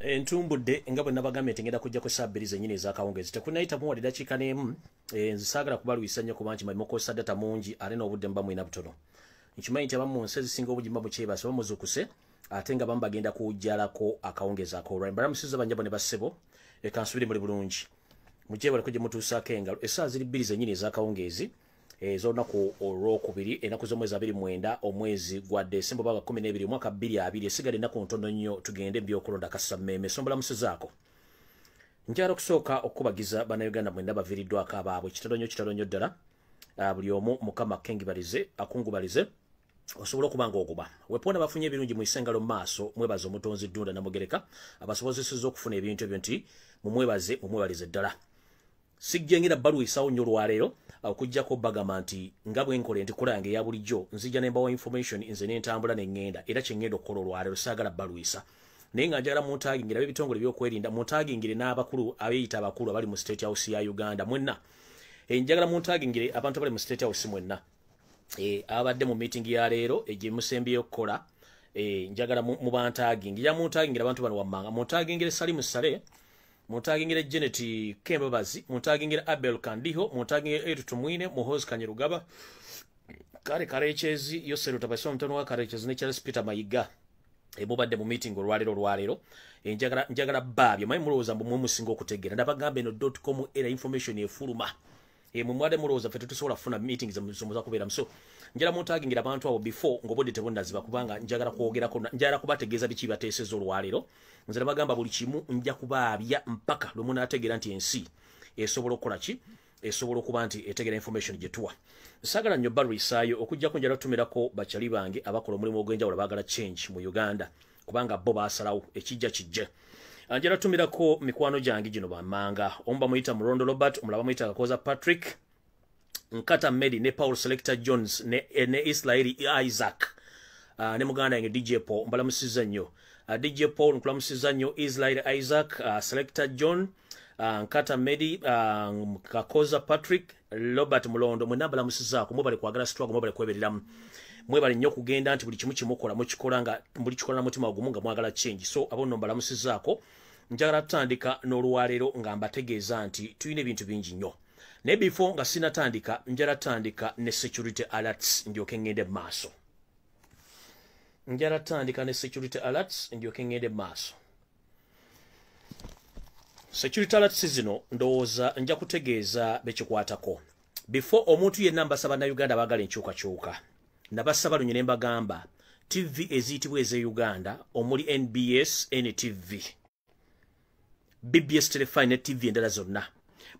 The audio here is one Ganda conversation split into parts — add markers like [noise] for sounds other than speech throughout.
entumbudde nga bwe nabagambye nti ngenda kujja ku sabbiri zennyini ezakawungezi tekunayitamu wadde dakiika n'emu nze saagala kubalwisa nnyo kuba nti maimokosa data mungi ate n'obudde muba mwina butono. Nkimanyi nti abamu mu nsi ezisinga obugimba bukyebasa bamuzukuse ate nga bamu bagenda kuwujjalako akawungezi akolwa mbalamusiza banjabo ne bassebo ekansubire muli bulungi. Mukyebale gye mutuusaako engalo essaawa ziri bbiri zennyini ezakawungezi ezolunaku olwokubiri ennaku z'omwezi abiri mwenda omwezi gwa desemba baga kumi n'ebiri omwaka bbiri abiri esigadde ennaku ntono nnyo tugende byokulonda kasammeme sombalamusizaako njagala okusooka okukubagiza bannayuganda mwenda baviiriddwako abaabwe. Kitalo nnyo kitalo nnyo ddala. Ah, buli omu mukama kengibalize akungubalize. Osobola okuba nga oguba. Weponda bafunye ebirungi mu isengalo mu maaso mwebaze omutonzi ddunda namugereka abasobozeseza okufuna ebintu ebyo nti mumwebaze mumwebalize ddala. Sijjengera bbaluwa esawo nnyo olwaleero okugjako bagamba nti nga bwenkola entikula yange eya bulijjo nzija nembawa information nze nentambula neŋŋenda era kyeŋŋenda okukola olwaleero saagala bbalwisa naye nga njagala muntagingire ab'ebitongole byokwerinda muntagingire n'abakulu abeeyita abakulu abali mu state house ya uganda mwenna. Eh, njagala muntagingire abantu abali mu state house mwenna. Eh, abadde mu meeting ya leero egye musembyeyo okukola eh, njagala mu- mubantagingi ja muntagingire abantu bano wammanga. Muntagingire salimu sale muntagingire janet kembabazi muntagingire abel kandiho muntagingire etutu mwine muhozi kanyerugaba kale karekyezi yosero tabasoma mutono wa karekyezi ne charles peter mayiga. Ebubadde mu meeting olwaleero olwaleero njagala baabyo maye mulowooza mbu mwe musinga okutegeera. Ndabagamba eno com era information efuluma Mwe mwade mulowooza ffe tetusobola kufuna meeting zemuza kubeeramu. So njala muntagingira abantu abo before ng'obudde tebunnaziba kubanga njagala kwogerako njagala kubategeeza biki bateeseza olwaleero nze nabagamba buli kimu nja kubaabya mpaka lwe munaategeera nti ensi esobola okukola ki? Esobola okuba nti etegeera information gye tuwa. Saagala nnyo balwisaayo okujjako njala tutumirako bakyali bange abakola omulimu ogw'enjawulo baagala change mu uganda kubanga bo baasalawo ekijja kijje njala tutumirako mikwano gyange gino bammanga omu bamuyita mulondo robert omulala bamuyita kakoza patrick nkata medi ne paul selector jones ne, ne israeli isaac. Uh, ne muganda yange dj paul mbalamusiza nnyo. Uh, dj paul nkulamusiza nnyo israel isaac uh, selector john uh, nkata medi uh, kakoza patrick robert mulondo. Mwena mbalamusizaako mwebale kwagala struggle mwebale kwebereramu mwebale nnyo okugenda nti buli kimu kimukola mukikola nga mulikikola na mutima gumu nga mwagala change. So abo nno mbalamusizaako njagala tutandika n'olwaleero nga mbategeeza nti tulina ebintu bingi nnyo. Naye before nga sinatandika njala tutandika ne security alerts ndyoke ngende mu maaso. Njala tutandika ne security alerts ndyoke ngende mu maaso. Security alerts zino ndowooza nja kutegeeza bekikwatako before omuntu yenna mbasaba nauganda baagala enkyukakyuka nabasaba lunye ne mbagamba tv eziyitibwa ez'e uganda omuli nbs ntv bbs telefine ne tv endala zonna.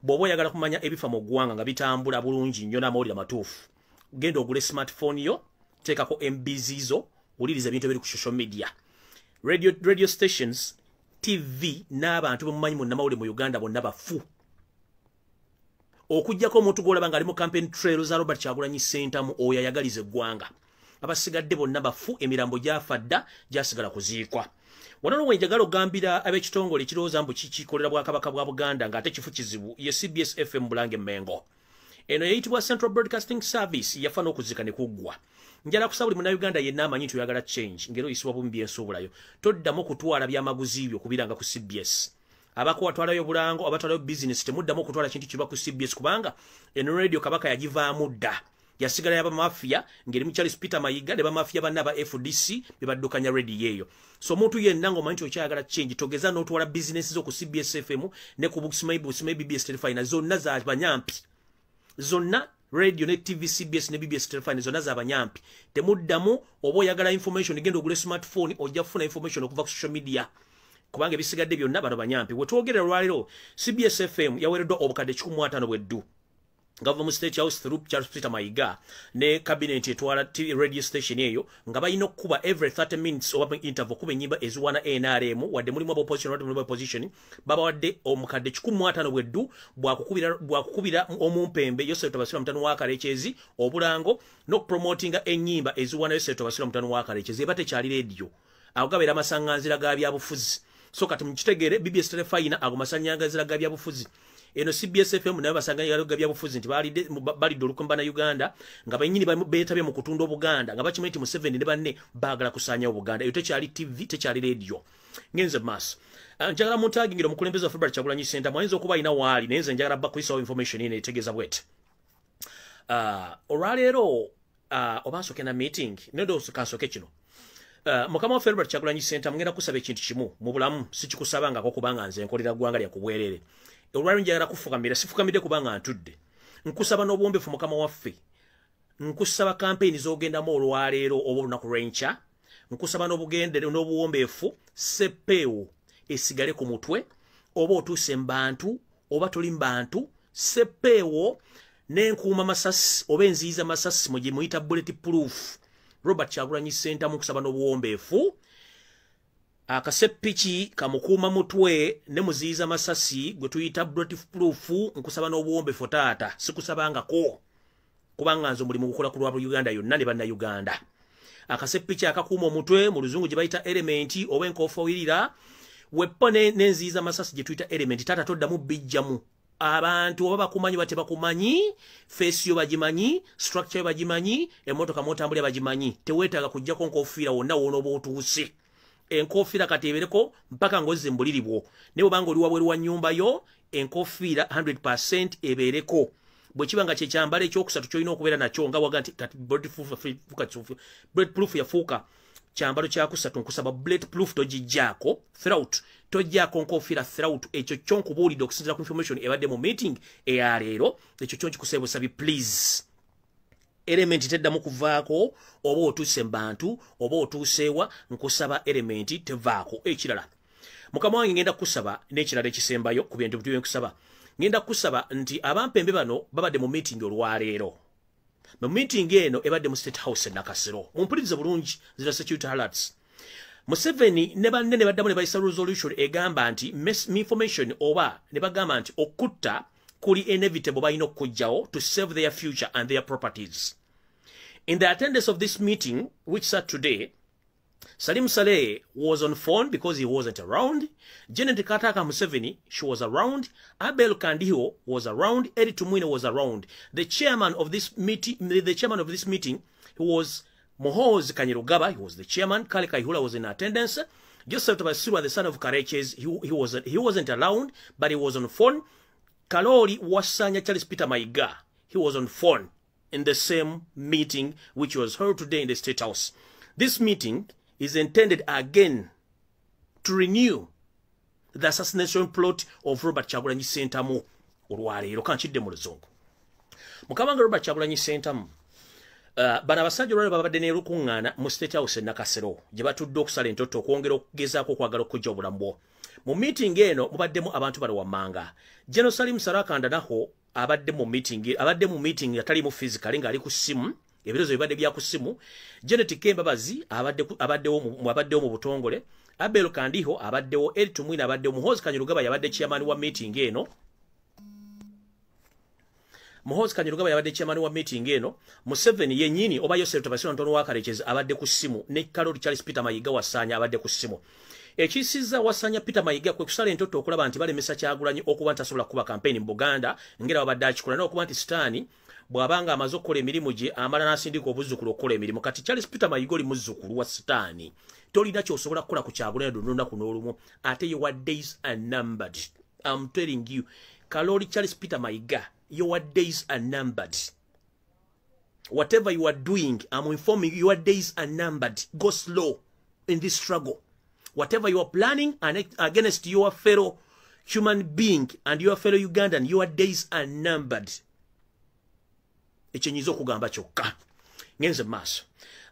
Bw'oba oyagala kumanya ebifa mu ggwanga nga bitambula bulungi nnyo n'amawulire matuufu genda ogule smartphone yo teekako mbz zo wuliriza ebintu ebiri ku social media. Radio, radio stations tv n'abantu bemumanyi munnamawulire mu uganda bonna bafu okugjako omuntu gwolaba ng'ali mu campaign trail za robert kyagulanyi sentamu oyo ayagaliza eggwanga. Abasigadde bonna bafu emirambo gyafa dda gyasigala kuziikwa. Wano nowe njagala ogambira ab'ekitongole ekirowooza mbu kikikolera bwakabaka bwa buganda ng'ate kifu kizibu ye cbs fm bulange mengo eno yayitibwa central broadcasting service yafa n'okuzika ne kuggwa. Njala kusaba buli munauganda yenna amanyi nti oyagala change ngeri oyisibwa bumu byensuubulayo toddamu kutwala byamaguzi byo kubiranga ku cbs abako watwalayo bulango abatwalayo business temuddamu okutwala kintu kiba ku cbs kubanga eno radio kabaka yagivaamu dda. Yasigala yabamafiya ngerimu charles peter mayiga ne bamafiya banna aba fdc bebaddukanya rediyo eyo. So omuntu yenna ngaomanyi nti okyayagala change togeza n'otwala bizinesi zo ku cbs fm ne ku busimayi bbs telefina zonna za banyampi zonna radio ne tv cbs ne bbs telefine zonna za banyampi temuddamu oba oyagala information genda ogula smartphone ojja kufuna information okuva ku social media kubanga ebisigadde byonna bano banyampi. Wetwogerera olwaliro cbs fm yaweereddwa obukadde 15 bweddu gava state house through charles peter mayiga ne cabinet etwala radio station eyo nga balina okukuba every 30 minutes oba interval okuba enyimba eziwana nrm wadde mulimu aba opposition wadde mulimu opposition. Babawadde omukadde 15 bweddu bwakukubira omumpembe yosef tabasira mutano wa kalekyezi obulango n'okupromotinga enyimba eziwana yosef tabasira mutano wa kalekyezi. Eba tekyali radio. Ago gabeera amasaŋŋanzira ga byabufuzi so kati mukitegeere bbs telefayina ago masaŋŋanzira ga byabufuzi eno cbs fm nayo basanganya byabufuzi nti balidde olukumba na uganda nga benyini betabye mu kutunda obuganda nga bakimanyi nti museveni ne banne baagala kusanyawo buganda eyo tekyali tv tekyali radio. Ngenze maaso. Uh, njagala muntagingire omukulembeze wa february kyagulanyi center mwayinza okuba alina waali naye nze njagala bakuyisawo information ine etegeeza bwete. Uh, olwaleero uh, oba nsooke na meeting? Nedkansoke kino. Uh, mukama wa Felbert Chagulanyi Center mngenda kusaba ekintu kimu mu bulamu. Sikikusabangako kubanga nze nkolera ggwanga lya kubwerere. Olwali njagala kufukamira sifukamidde kubanga ntudde. Nkusaba n'obuwombefu mukama waffe. Nkusaba kampeyini z'ogendamu olwaleero oba olunaku lw'enkya nkusaba n'obugendere n'obuwombeefu. Seppeewo esigale ku mutwe. Oba otuuse mu bantu oba tuli mu bantu. Seppeewo n'enkuuma masasi oba enziyiza masasi mu gye muyita bullet proof robert kyagulanyi senta mu kusaba n'obuwombeefu. Akaseppiki kamukuuma mutwe ne muziyiza masasi gwe tuyita bulletproof nkusaba n'obuwombeefu taata sikusabangako. Kubanga nze omulimu gukola ku lwa uganda yonna ne bannayuganda. Akaseppiki akakuuma omutwe mu luzungu gye bayita elementi oba enkoofowirira weppo n'enziyiza masasi gye tuyita elementi taata toddamu bijjamu abantu oba bakumanyi bate bakumanyi feesi yo bagimanyi structure yo bagimanyi emmotoka mwotambulya bagimanyi. Teweetaaga kujjako nkofiira wonna woonooba otuuse. Enkofiira kateebereko mpaka ngozze mbuliri bwo naye obanga oli wabweru wa nnyumba yo enkofiira 100 ebeereko. Bwe kiba nga kyekyambala ekyokusatu kyolina okubeera nakyo nga waga nti bulletproof yafuuka kyambalo kyakusatu nkusaba bulletproof togijjaako throut tojjaako nkofiira throut ekyo kyo nkubuulidde okusinzira ku information ebadde mu meeting eyaleero ekyo kyo nkikusaba busabi please. Elementi teddamu kuvaako oba otuuse mu bantu oba otuuseewa nkusaba elementi tevaako ekirala. Mukama wange ngenda kukusaba n'ekirala ekisembayo ku bintu bitu byenkusaba ngenda kukusaba nti abampembe bano babadde mu meeting olwaleero mu meeting eno ebadde mu state house e nakasero mumpulirize bulungi zira security alerts. Museveni ne banne ne baddamu ne bayisa resolution egamba nti information oba ne bagamba nti okutta kuli inevitable balina okujjawo to save their future and their properties. In the attendance of this meeting which sat today Salim Saleh was on phone because he wasn't around. Janet Kataka Museveni, she was around. Abel Kandiho was around. Eddie Tumwine was around. The chairman of this meeting, the chairman of this meeting, who was Mohoz Kanyirugaba, he was the chairman. Kale Kaihula was in attendance. Joseph Tabasirwa, the son of Kareches, he, he, was, he wasn't around, but he was on phone. Kalori Wasanya Charles Peter Maiga, he was on phone in the same meeting which was held today in the State House. This meeting is intended again to renew the assassination plot of Robert Chagulanyi Sentamu olwaleero kanchidde mu luzungu. Mukama nga Robert Chagulanyi Sentamu uh, bano abasajja olwaleero babadde ne lukuŋŋaana mu state house e nakasero gye batudde okusala entoto okwongera okugezaako okwagala okujja obulamu bwo. Mu meeting eno mubaddemu abantu bali wammanga. General salim sarakanda naho abadde mu meeting abadde mu meeting atalimu physically ng'ali ku ssimu ebirozo bibadde bya ku ssimu janet kembabazi abaddewo mu butongole abel kandiho abaddewo eri tumwina abaddewo muhozi kanyirugaba yabadde chairman wa meeting eno. Muhozi kanyirugaba yabadde chairman wa meeting eno. Museveni yennyini oba yosef tabasiro ntono wakarekezi abadde ku ssimu. Ne kalori charles peter mayiga wasanya abadde ku ssimu. Ekisiza wasanya peter mayiga kwe kusala entoto okulaba nti balemesa kyagulanyi okuba nti asobola kuba kampeyini mu buganda ngera babadde akikola n'okuba nti sitaani bw'abanga amaze okukola emirimu gye amala n'asindika obuzzukulu okukola emirimu. Kati charles peter mayiga oli muzzukulu wa sitaani tolina kyosobola kukola ku kyagulanyi lunaku n'olumu. Ate your days are numbered i'm telling you kaloli charles peter mayiga your days are numbered whatever you are doing i'm informing you your days are numbered go slow in this struggle. Whatever you are planning against your fellow human being and your fellow ugandan your days are numbered ekyo nyiza okugamba kyokka. Ngenze maaso.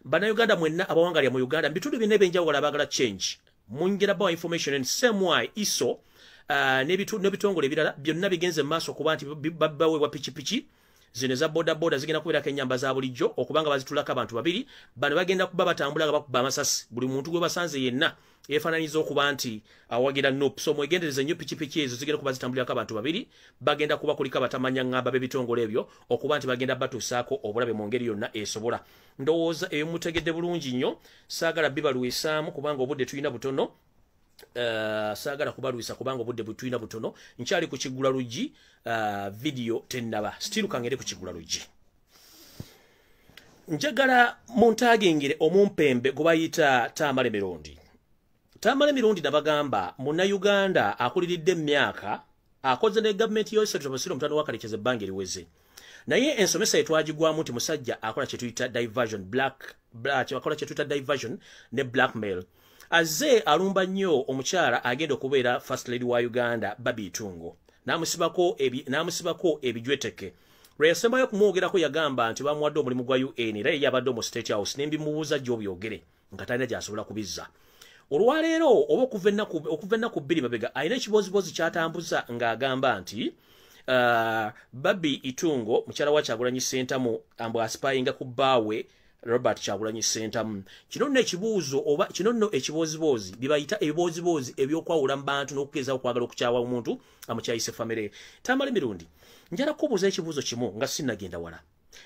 Bannayuganda mwenna abawangalya mu uganda mubitundu byonna ebyenjawulo abagala change. Munjira bawa information and same way iso uh, n'ebitongole ebirala byonna bigenze mu maaso okuba nti baweebwa pikipiki zino eza bodaboda zigenda kubeerako enyamba za bulijjo okubanga bazitulako abantu babiri. Bano bagenda kuba batambula nga bakuba amasasi. Buli muntu gwe basanze yenna yeefaananyiza okuba nti awagira nop so mwegendereze nnyo pikipiki ezo zigenda kuba zitambulirako abantu babiri bagenda kuba kuliko abatamanya ŋŋamba b'ebitongole ebyo okuba nti bagenda batuusaako obulabe mu ngeri yonna esobola. Ndowooza ebimutegedde bulungi nnyo saagala bibalwisaamu kubanga obudde tulina butono Uh, saagala kubalwisa kubanga obudde bwetulina butono. Nkyali ku kigula luggi uh, vidiyo tennaba. Stirukange eri ku kigula luggi njagala muntagingire omumpembe gwe bayita taamale mirundi tamala emirundi nabagamba munnayuganda akuliridde emyaka akoze ne gavumenti yosatu basire omutano wakalekeza ebbanga eriweze. Naye ensomesa yetwagigwamu nti musajja akola kyetuyita diversion black akola kyetuyita diversion ne blackmail. Azze alumba nnyo omukyala agenda okubeera first lady wa uganda babiitungo n'amusibako ebijweteke. Lwe yasembayo okumwogerako yagamba nti bamuwadde omulimu gwa un era ye yabadde omu state house nembimubuuza gy'obyogere nga talina gy'asobola kubizza olwaleero oba okuva ennaku bbiri mabega alina ekibozibozi kyatambuza ng'agamba nti uh, babi itungo mukyala wa kyagulanyi sentamu ambwe asipayinga ku bbaawe robert kyagulanyi sentamu kino nno ekibuuzo oba kino nno ekibooziboozi byebayita ebibooziboozi ebyokwawula mu bantu n'okugeza okwagala okukyawa omuntu amukyayise famire tamala emirundi njala kubuuza ekibuuzo kimu nga sinnagenda wala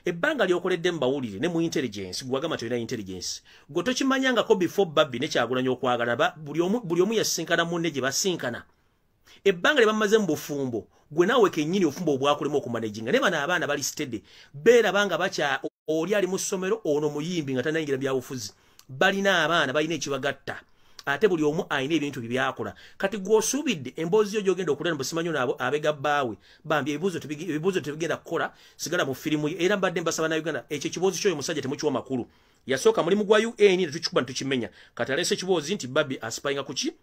ebbanga lyokoledde mubawulire ne mu intelligence gwagamba tolina intelligence gwe tokimanyangako before babbi nekyagulanya okwagala buli omu yasinkana munne gye basinkana. Ebbanga lye bamaze mu bufumbo gwe naawe kennyini obufumbo obwakulema okumanaginga ne bano abaana bali stede beerabanga bakya oli ali mu ssomero ono muyimbi nga tanayingira byabufuzi balina abaana balina ekibagatta ate buli omu alina ebintu byebyakola kati gweosuubidde emboozi yo gyogenda okulera bwesimanyi no abega bbaawe. Bambi ebibuuzo tebigenda kukola sigala mu firimu ye. Era mbadde mbasaba na uganda ekyo ekiboozi kyoyo musajja temukiwa makulu. Yasooka mulimu gwa un netukikuba netukimenya kati aleese ekiboozi nti babbi asipayinga kuki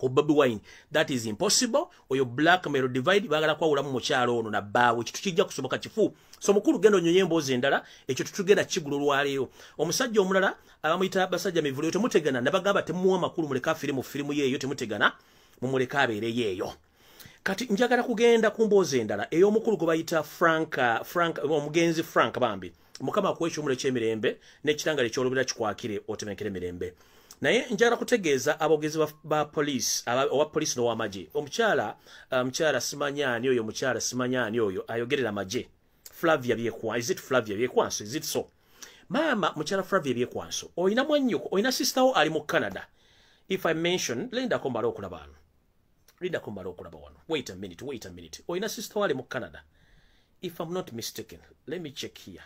ku baby wine. That is impossible oyo black male divide bagala kwawulamu mukyalo ono nabbaawe kitu kijja kusoboka kifu. So mukulu genda onyonye emboozi endala ekyo tutugenda kigula olwaleero omusajja omulala abamuyita basajja mivulio temutegana. Nabagamba temuwa makulu muleka afire mu firimu yeeyo temutegana mumuleka abeereyo eyo kati njagala kugenda ku mboozi endala ey'omukulu gwe bayita frank frank omugenzi frank bambi. Mukama akuwa ekyomula ekyemirembe n'ekitangala ekyolubira kikwakire otemenkere emirembe naye njagala kutegeeza abogezi ba poliisi owa poliisi n'owamagye omukyala omukyala simanyani oyo omukyala simanyani oyo ayogerera magye. Flavia byekwa is it flavia byekwanso? Is it so? Maama mukyala flavia byekwanso oyina mwannyuko oyina sistawo ali mu canada. If i mention lindako mbale okulaba wano. Lindako mbale okulaba wano. Wait a minute wait a minute. Oyina sistawo ali mu canada. If i'm not mistaken let me check here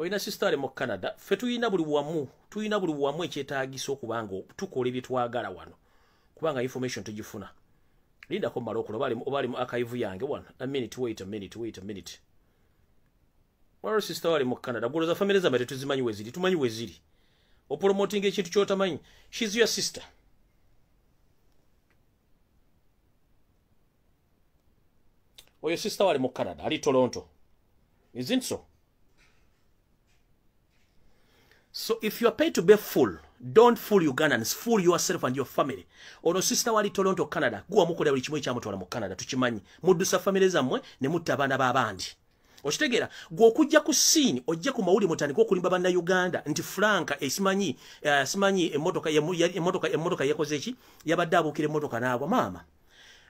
oyina sisitale mu canada ffe tuyina buli wamu tuyina buli wamu ekyetaagisa okubanga tukola ebyetwagala wano kubanga information tugifuna. Lindako mmala okola oba ali mu akaivu yange wano a minute wait a minute wait a minute. Waliwo sisita wali mu canada goloza famire zambe tetuzimanyi weziri tumanyi weziri opromotinga ekintu kyotamanyi shes your sister. Oyo sisita wali mu canada ali toronto. Isn't so So if you are paid to be full, don't fool Ugandans, fool yourself and your family. Ono sister wali Toronto, Canada, guwa mukola buli kimwe kyamutwala mu Canada tukimanyi. Muddusa family zammwe ne mutta abaana b'abandi. Okitegera gwe okujja ku scene ojja ku mawuli mutandika okulimba banna Uganda nti Franka esimanyi uh, simanyi emmotoka emmotoka emmotoka yakoze eki yabadde abuukira emmotoka n'agwa maama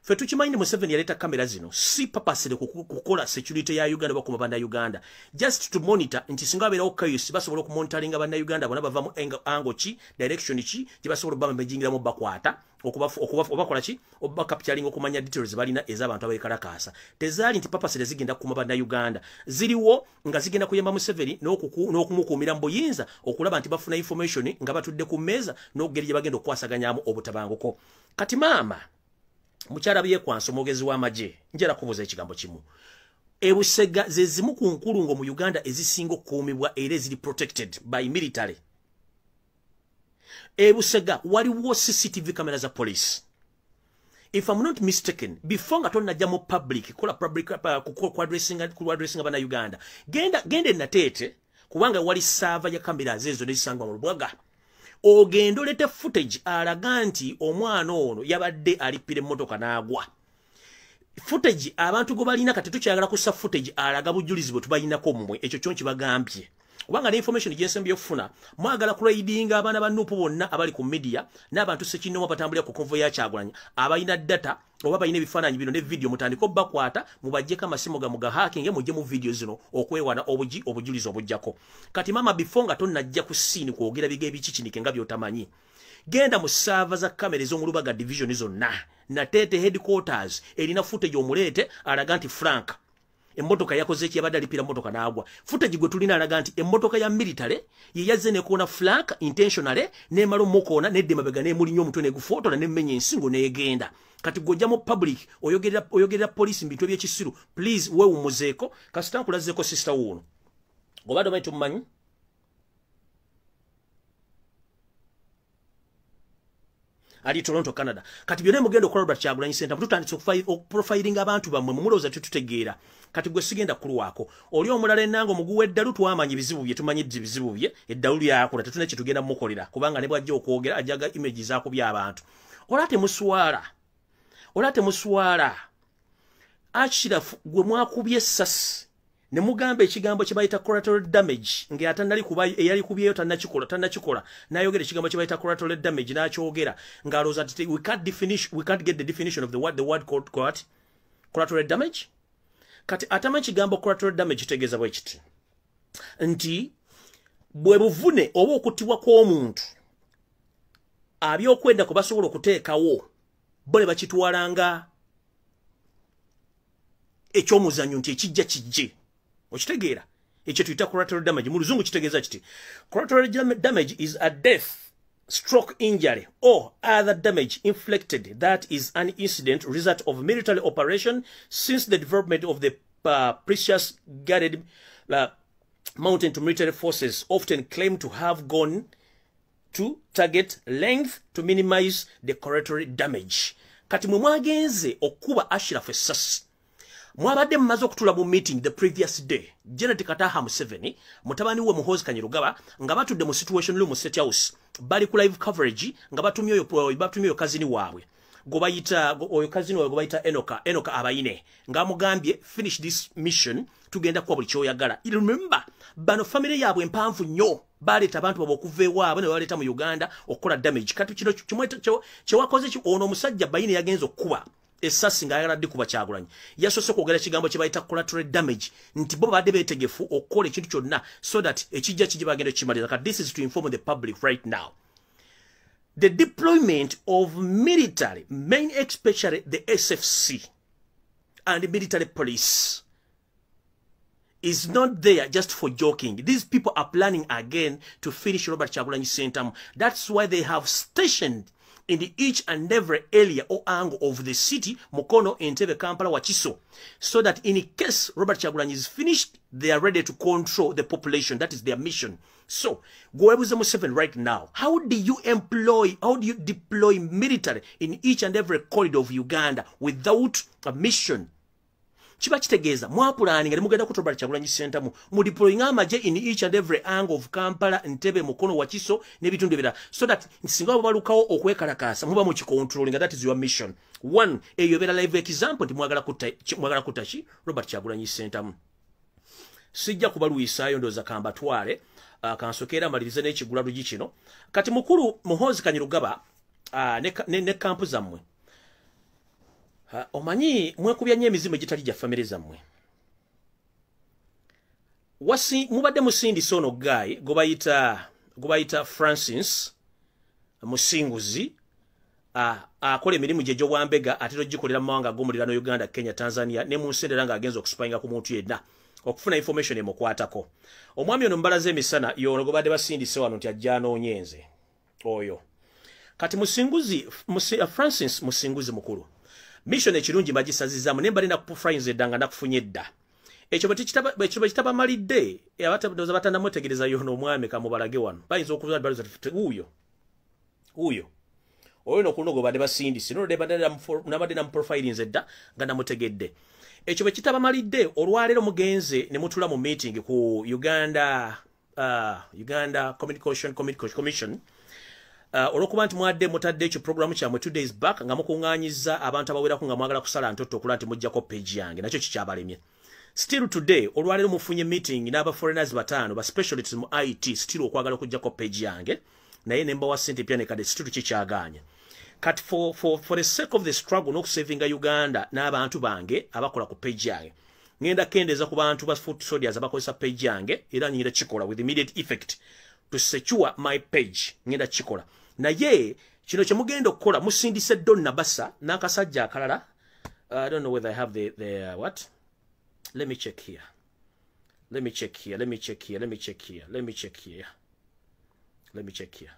ffe tukimanyi museveni yaleeta kamera zino si papasire kukola security ya uganda bakuma bannayuganda. Just to monitor nti singa babeerawo kayusi basobola okumonitalinga bannayuganda bona bava mu ango ki direction ki gye basobola obba bejingiramu bakwata obakola ki? Obakapitalinga okumanya details balina ez'abantu abekalakaasa tezaali nti papasire zigenda kukuma bannayuganda. Ziriwo nga zigenda kuyamba museveni n'okumukuumira mu buyinza okulaba nti bafuna information nga batudde ku mmeeza n'okugeri gye bagenda okukwasaganyamu obutabanguko. Kati maama mukyala byekwansa omwogezi w'amagye njala kubuuza ekigambo kimu. Ebusega ze zimu ku nkulungo mu uganda ezisinga okukuumibwa era eziri protected by military. Ebusega waliwo cctv kamera za police. If i'm not mistaken before nga tonajja mu public kola public uh, kuadressinga bana uganda genda genda enateete kubanga wali saava ya kamera zezo nezisangwa mu lubwaga ogenda olete footage alaga nti omwana ono yabadde alippira emmotoka n'agwa. Footage abantu gwe balina kati tukyagala kussa footage alaga bujulizi bwe tubalinako mmwe ekyo kyo kibagambye kubanga ne information gyensembye okufuna mwagala kuraidinga abaana ba nupu bonna abali ku media n'abantu sekinoma batambulira ku konvo ya Kyagulanyi. Abalina data oba balina ebifaananyi bino ne video mutandika obbakwata mubajjeko amasimu ga muga hacking mujje mu video zino okwewana obuji obujulizi obujjako kati mama before nga tonnajja ku scene kwogera biga ebikikinike nga byotamanyi genda mu saava za kamera ez'omulubaga division zonna nateete headquarters erina footage omuleete alaga nti frank emmotoka yakoze ki yabadde alipira mmotoka n'agwa. Footage gwe tulina alaga nti emmotoka ya military ye yazze nekoona flank intentionally n'emala omukoona nedda emabega n'emulinya omutwe negufootola n'emmenya ensingo n'egenda. Kati gojja mu public oyogerera oyogerera poliisi mu bintu ebyekisiru please weewumuzeeko kasita nkulazeeko sister wuuno. Obadde omanyi tumumanyi? Ali toronto canada. Kati byonna mugenda okukola robert kyagulanyi center tutandise okuprofiling abantu bammwe mumulowooza tetutegeera kati gwe sigenda kulwako oli omulala enanga omuguwa eddalu twamanyi bizibu bye tumanyidde bizibu bye eddalu lyakula tetulina kyetugenda mumukolera kubanga ne bwajja okwogera ajaga imagi zakubya abantu ola temuswala ola temuswala akirafu gwe mwakubye essasi ne mugamba ekigambo kye bayita collateral damage ng'atanali kuba eyali kubyeyo tannakikola tannakikola n'ayogera ekigambo kye bayita collateral damage n'akyogera ng'alowooza ti we can't, definish, we can't get the definition of the word, the word called what? collateral damage kati atama ekigambo collateral damage kitegeeza bwe kiti? Nti bwe buvune oba okuttibwa kw'omuntu abyokwenda kwe basobola okuteekawo bo ne bakitwalanga ekyomuzannyo nti ekijja kijje. Okitegeera? Ekyo tuyita collateral damage. Mu luzungu kitegeeza kiti collateral damage is a death stroke injury or other damage inflicted. That is an incident result of military operation since the development of the uh, precious guarded uh, mountain to military forces often claim to have gone to target length to minimize collateral damage. Kati mwe mwagenze okuba ashraf essasi mwabadde mumaze okutula mu meeting the previous day janet kataha museveni mutabani we muhozi kanyirugaba nga batudde mu situation room state house. Bali ku live coverage nga batumye oyo batumye oyo kazini waabwe. Gobayita oyo kazini waabwe gobayita enoka enoka abayine ng'amugambye finish this mission tugenda kuwa buli kyoyagala. Remember bano famire yaabwe empanvu nnyo. Baleeta abantu babwe okuva ewaabwe ne babaleeta mu uganda okukola damage. Kati kino kyewakoze ono omusajja bayine yagenza okukuba essasi ng'ayagala ddi kuba kyagulanyi yasoose kwogera ekigambo kye bayita collateral damage nti bo babadde beetegefu okukola ekintu kyonna so that ekijja kiji bagenda kimaliriza kati this is to inform the public right now the deployment of military main especially the sfc and the military police is not there just for joking. These people are planning again to finish Robert Chagulanyi Center. That's why they have stationed in the each and every area or angle of the city, Mokono, Entebbe, Kampala, Wachiso, so that in case Robert Chagulanyi is finished, they are ready to control the population. That is their mission. So, Goebuze seven right now, how do you employ, how do you deploy military in each and every corridor of Uganda without a mission? Kiba kitegeeza mwapulaninga ne mugenda kutobala kyagulanyi sentamu mudeploying amaje in each and every angle of kampala ntebe mukono wakiso n'ebitundu ebirala. So that singa bwe balukawo okwekalakaasa muba mukicontrollinga that is your mission. One eyo ebeera live example nti mwagala kutta ki robert kyagulanyi sentamu sijja kubalwisaayo ndooza kambatwale uh, kansokeera amalirize n'ekigula lugi kino kati mukulu muhozi kanyirugaba uh, ne, ne, ne kampu zammwe omanyi mwekubya nnyo emizimu egitali gya famire zammwe? Mubadde musindisa ono guy gobayita gobayita francis musinguzi akola emirimu gye egy'obwambega ate togikolera mu mawanga ag'omuliraano uganda kenya tanzania ne mu nsi endera ng'agenza okusupayinga ku muntu yenna okufuna information emukwatako. Omwami ono mubalaza emisana yono gobadde basindise wano nti ajja anoonye nze oyo. Kati musinguzi musi, uh, francis musinguzi mukulu mission ekirungi bagisazizaamu naye mbalina kupufrayinza edda nga nakufunye edda. Ekyo bwe kitabamalidde abatadoza batanamwetegereza yono omwami kamubalage wano. Bayinza okuuyo uyo oyo nokuno gwe badde basindise nabadde namuprofilinze edda nga namutegedde ekyo bwe kitabamalidde olwaleero mugenze ne mutula mu meeting ku uganda uh, uganda communication commission olwokuba nti mwadde mutadde ekyo programu kyamwe two days back nga mukuŋŋaanyiza abantu abawerako nga mwagala kusala ntoto okula nti mujjako page yange nakyo kikyabalemye. Still today olwaleero mufunye meeting n'abaforeigners bataano ba specialists mu it still okwagala okujjako page yange naye nembawa sente pya nekadde still kikyaganya kati for, for, for the sake of the struggle n'okusavinga uganda n'abantu bange abakola ku page yange. Ngenda kendeeza ku bantu ba foot soldiers abakozesa page yange era nyingira kikola with immediate effect to secure my page ngenda kikola naye kino kyemugenda okukola musindise donna basa n'akasajja akalala. Uh, i don't know whether i have the, the uh, what? Let me check here. Let me check here let me check here let me check here let me check here. Let me check here.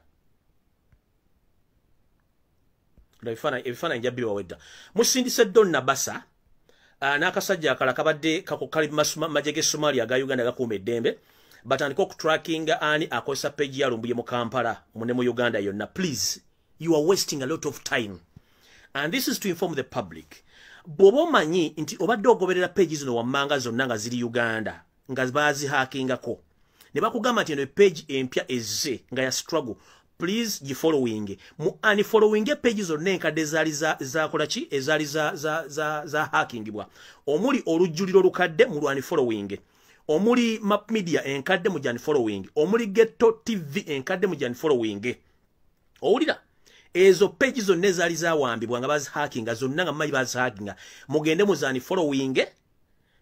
Ebifaananyi njabbi wawedda musindise donna basa uh, n'akasajja akala kabadde kali maje ge somalia aga uganda gakuuma eddembe batandika okutracking ani akozesa page yalumbuye mu kampala mune mu uganda yonna. Please you are wasting a lot of time. And this is to inform the public. Bw'oba omanyi nti obadde ogoberera page zino wammanga zonna nga ziri uganda nga baazihakingako ne bakugamba nti eno page empya ezze nga ya struggle please gifollowing mu unfollowing page zonna enkadde ezaali zakola ki? Ezaali za hackingibwa omuli olujjuliro olukadde mu lwanfollowing omuli map media enkadde mu janfollowing omuli getto tv enkadde mu janfollowing owulira? Ezo page zonna ezaali zawambibwa nga bazihakinga zonna nga mumanyi bazihakinga mugende mu zanfollowing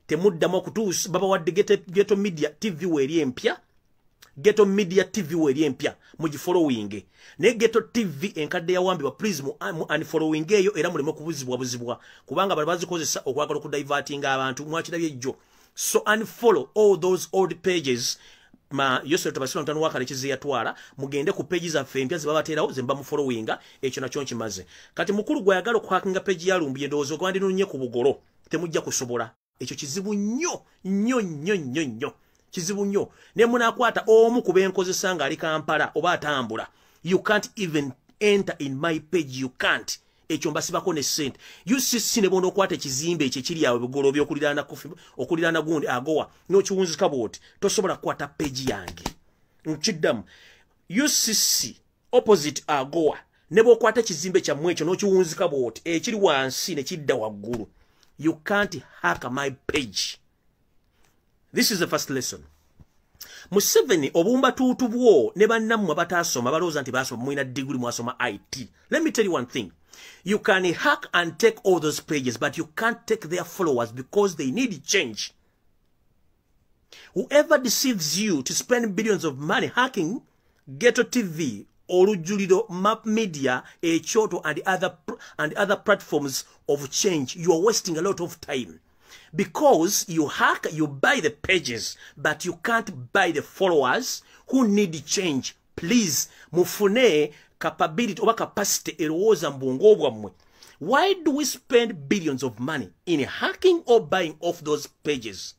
temuddamu okutuusa babawadde geto media tv weeri empya geto media tv weeri empya mugifollowing naye geto tv enkadde yawambibwa please mu, unfollowing eyo era muleme okubuzibwa buzibwa kubanga bali bazikozesa okwagala okudivertinga abantu mwakirabye ejjo so unfollow all those old pages. Ma yosef tabasira mutano wakale kiziyatwala mugende ku pages zaffe empya zebabateerawo zemba mu followinga ekyo nakyo nkimaze. Kati mukulu gwayagala okuhakinga page yalumbuye ndowooza ogwandinonye ku bugolo temujja kusobola. Ekyo kizibu nnyo nnyo nnyo nnyo nnyo. Kizibu nnyo. Ne munakwata omu ku benkozesa ng'ali kampala oba atambula. You can't even enter in my page you can't ekyo mbasibako ne sente ucc ne bona okwata ekizimbe ekyo ekiri bigolo byokuliraana okuliraana gundi agowa n'okiwunzika bwoti tosobola kukwata peji yange. Nkiddamu. Ucc opposite agowa ne bwokwata ekizimbe kyammwe ekyo n'okiwunzika bwoti ekiri wansi ne kidda waggulu. You can't hack my page. This is the first lesson. Museveni obumbatuutu bwo ne bannammwe bataasoma balowooza nti basoma mulina diguli mwasoma it let me tell you one thing you can hack and take all those pages but you can't take their followers because they need change. Whoever deceives you to spend billions of money hacking ghetto tv olujuliro map media ekyoto and other, and other platforms of change you are wasting a lot of time. Because you hack you buy the pages but you can't buy the followers who need change. Please mufune capability oba capacity erowooza mu bwongo bwammwe. Why do we spend billions of money in hacking or buying off those pages?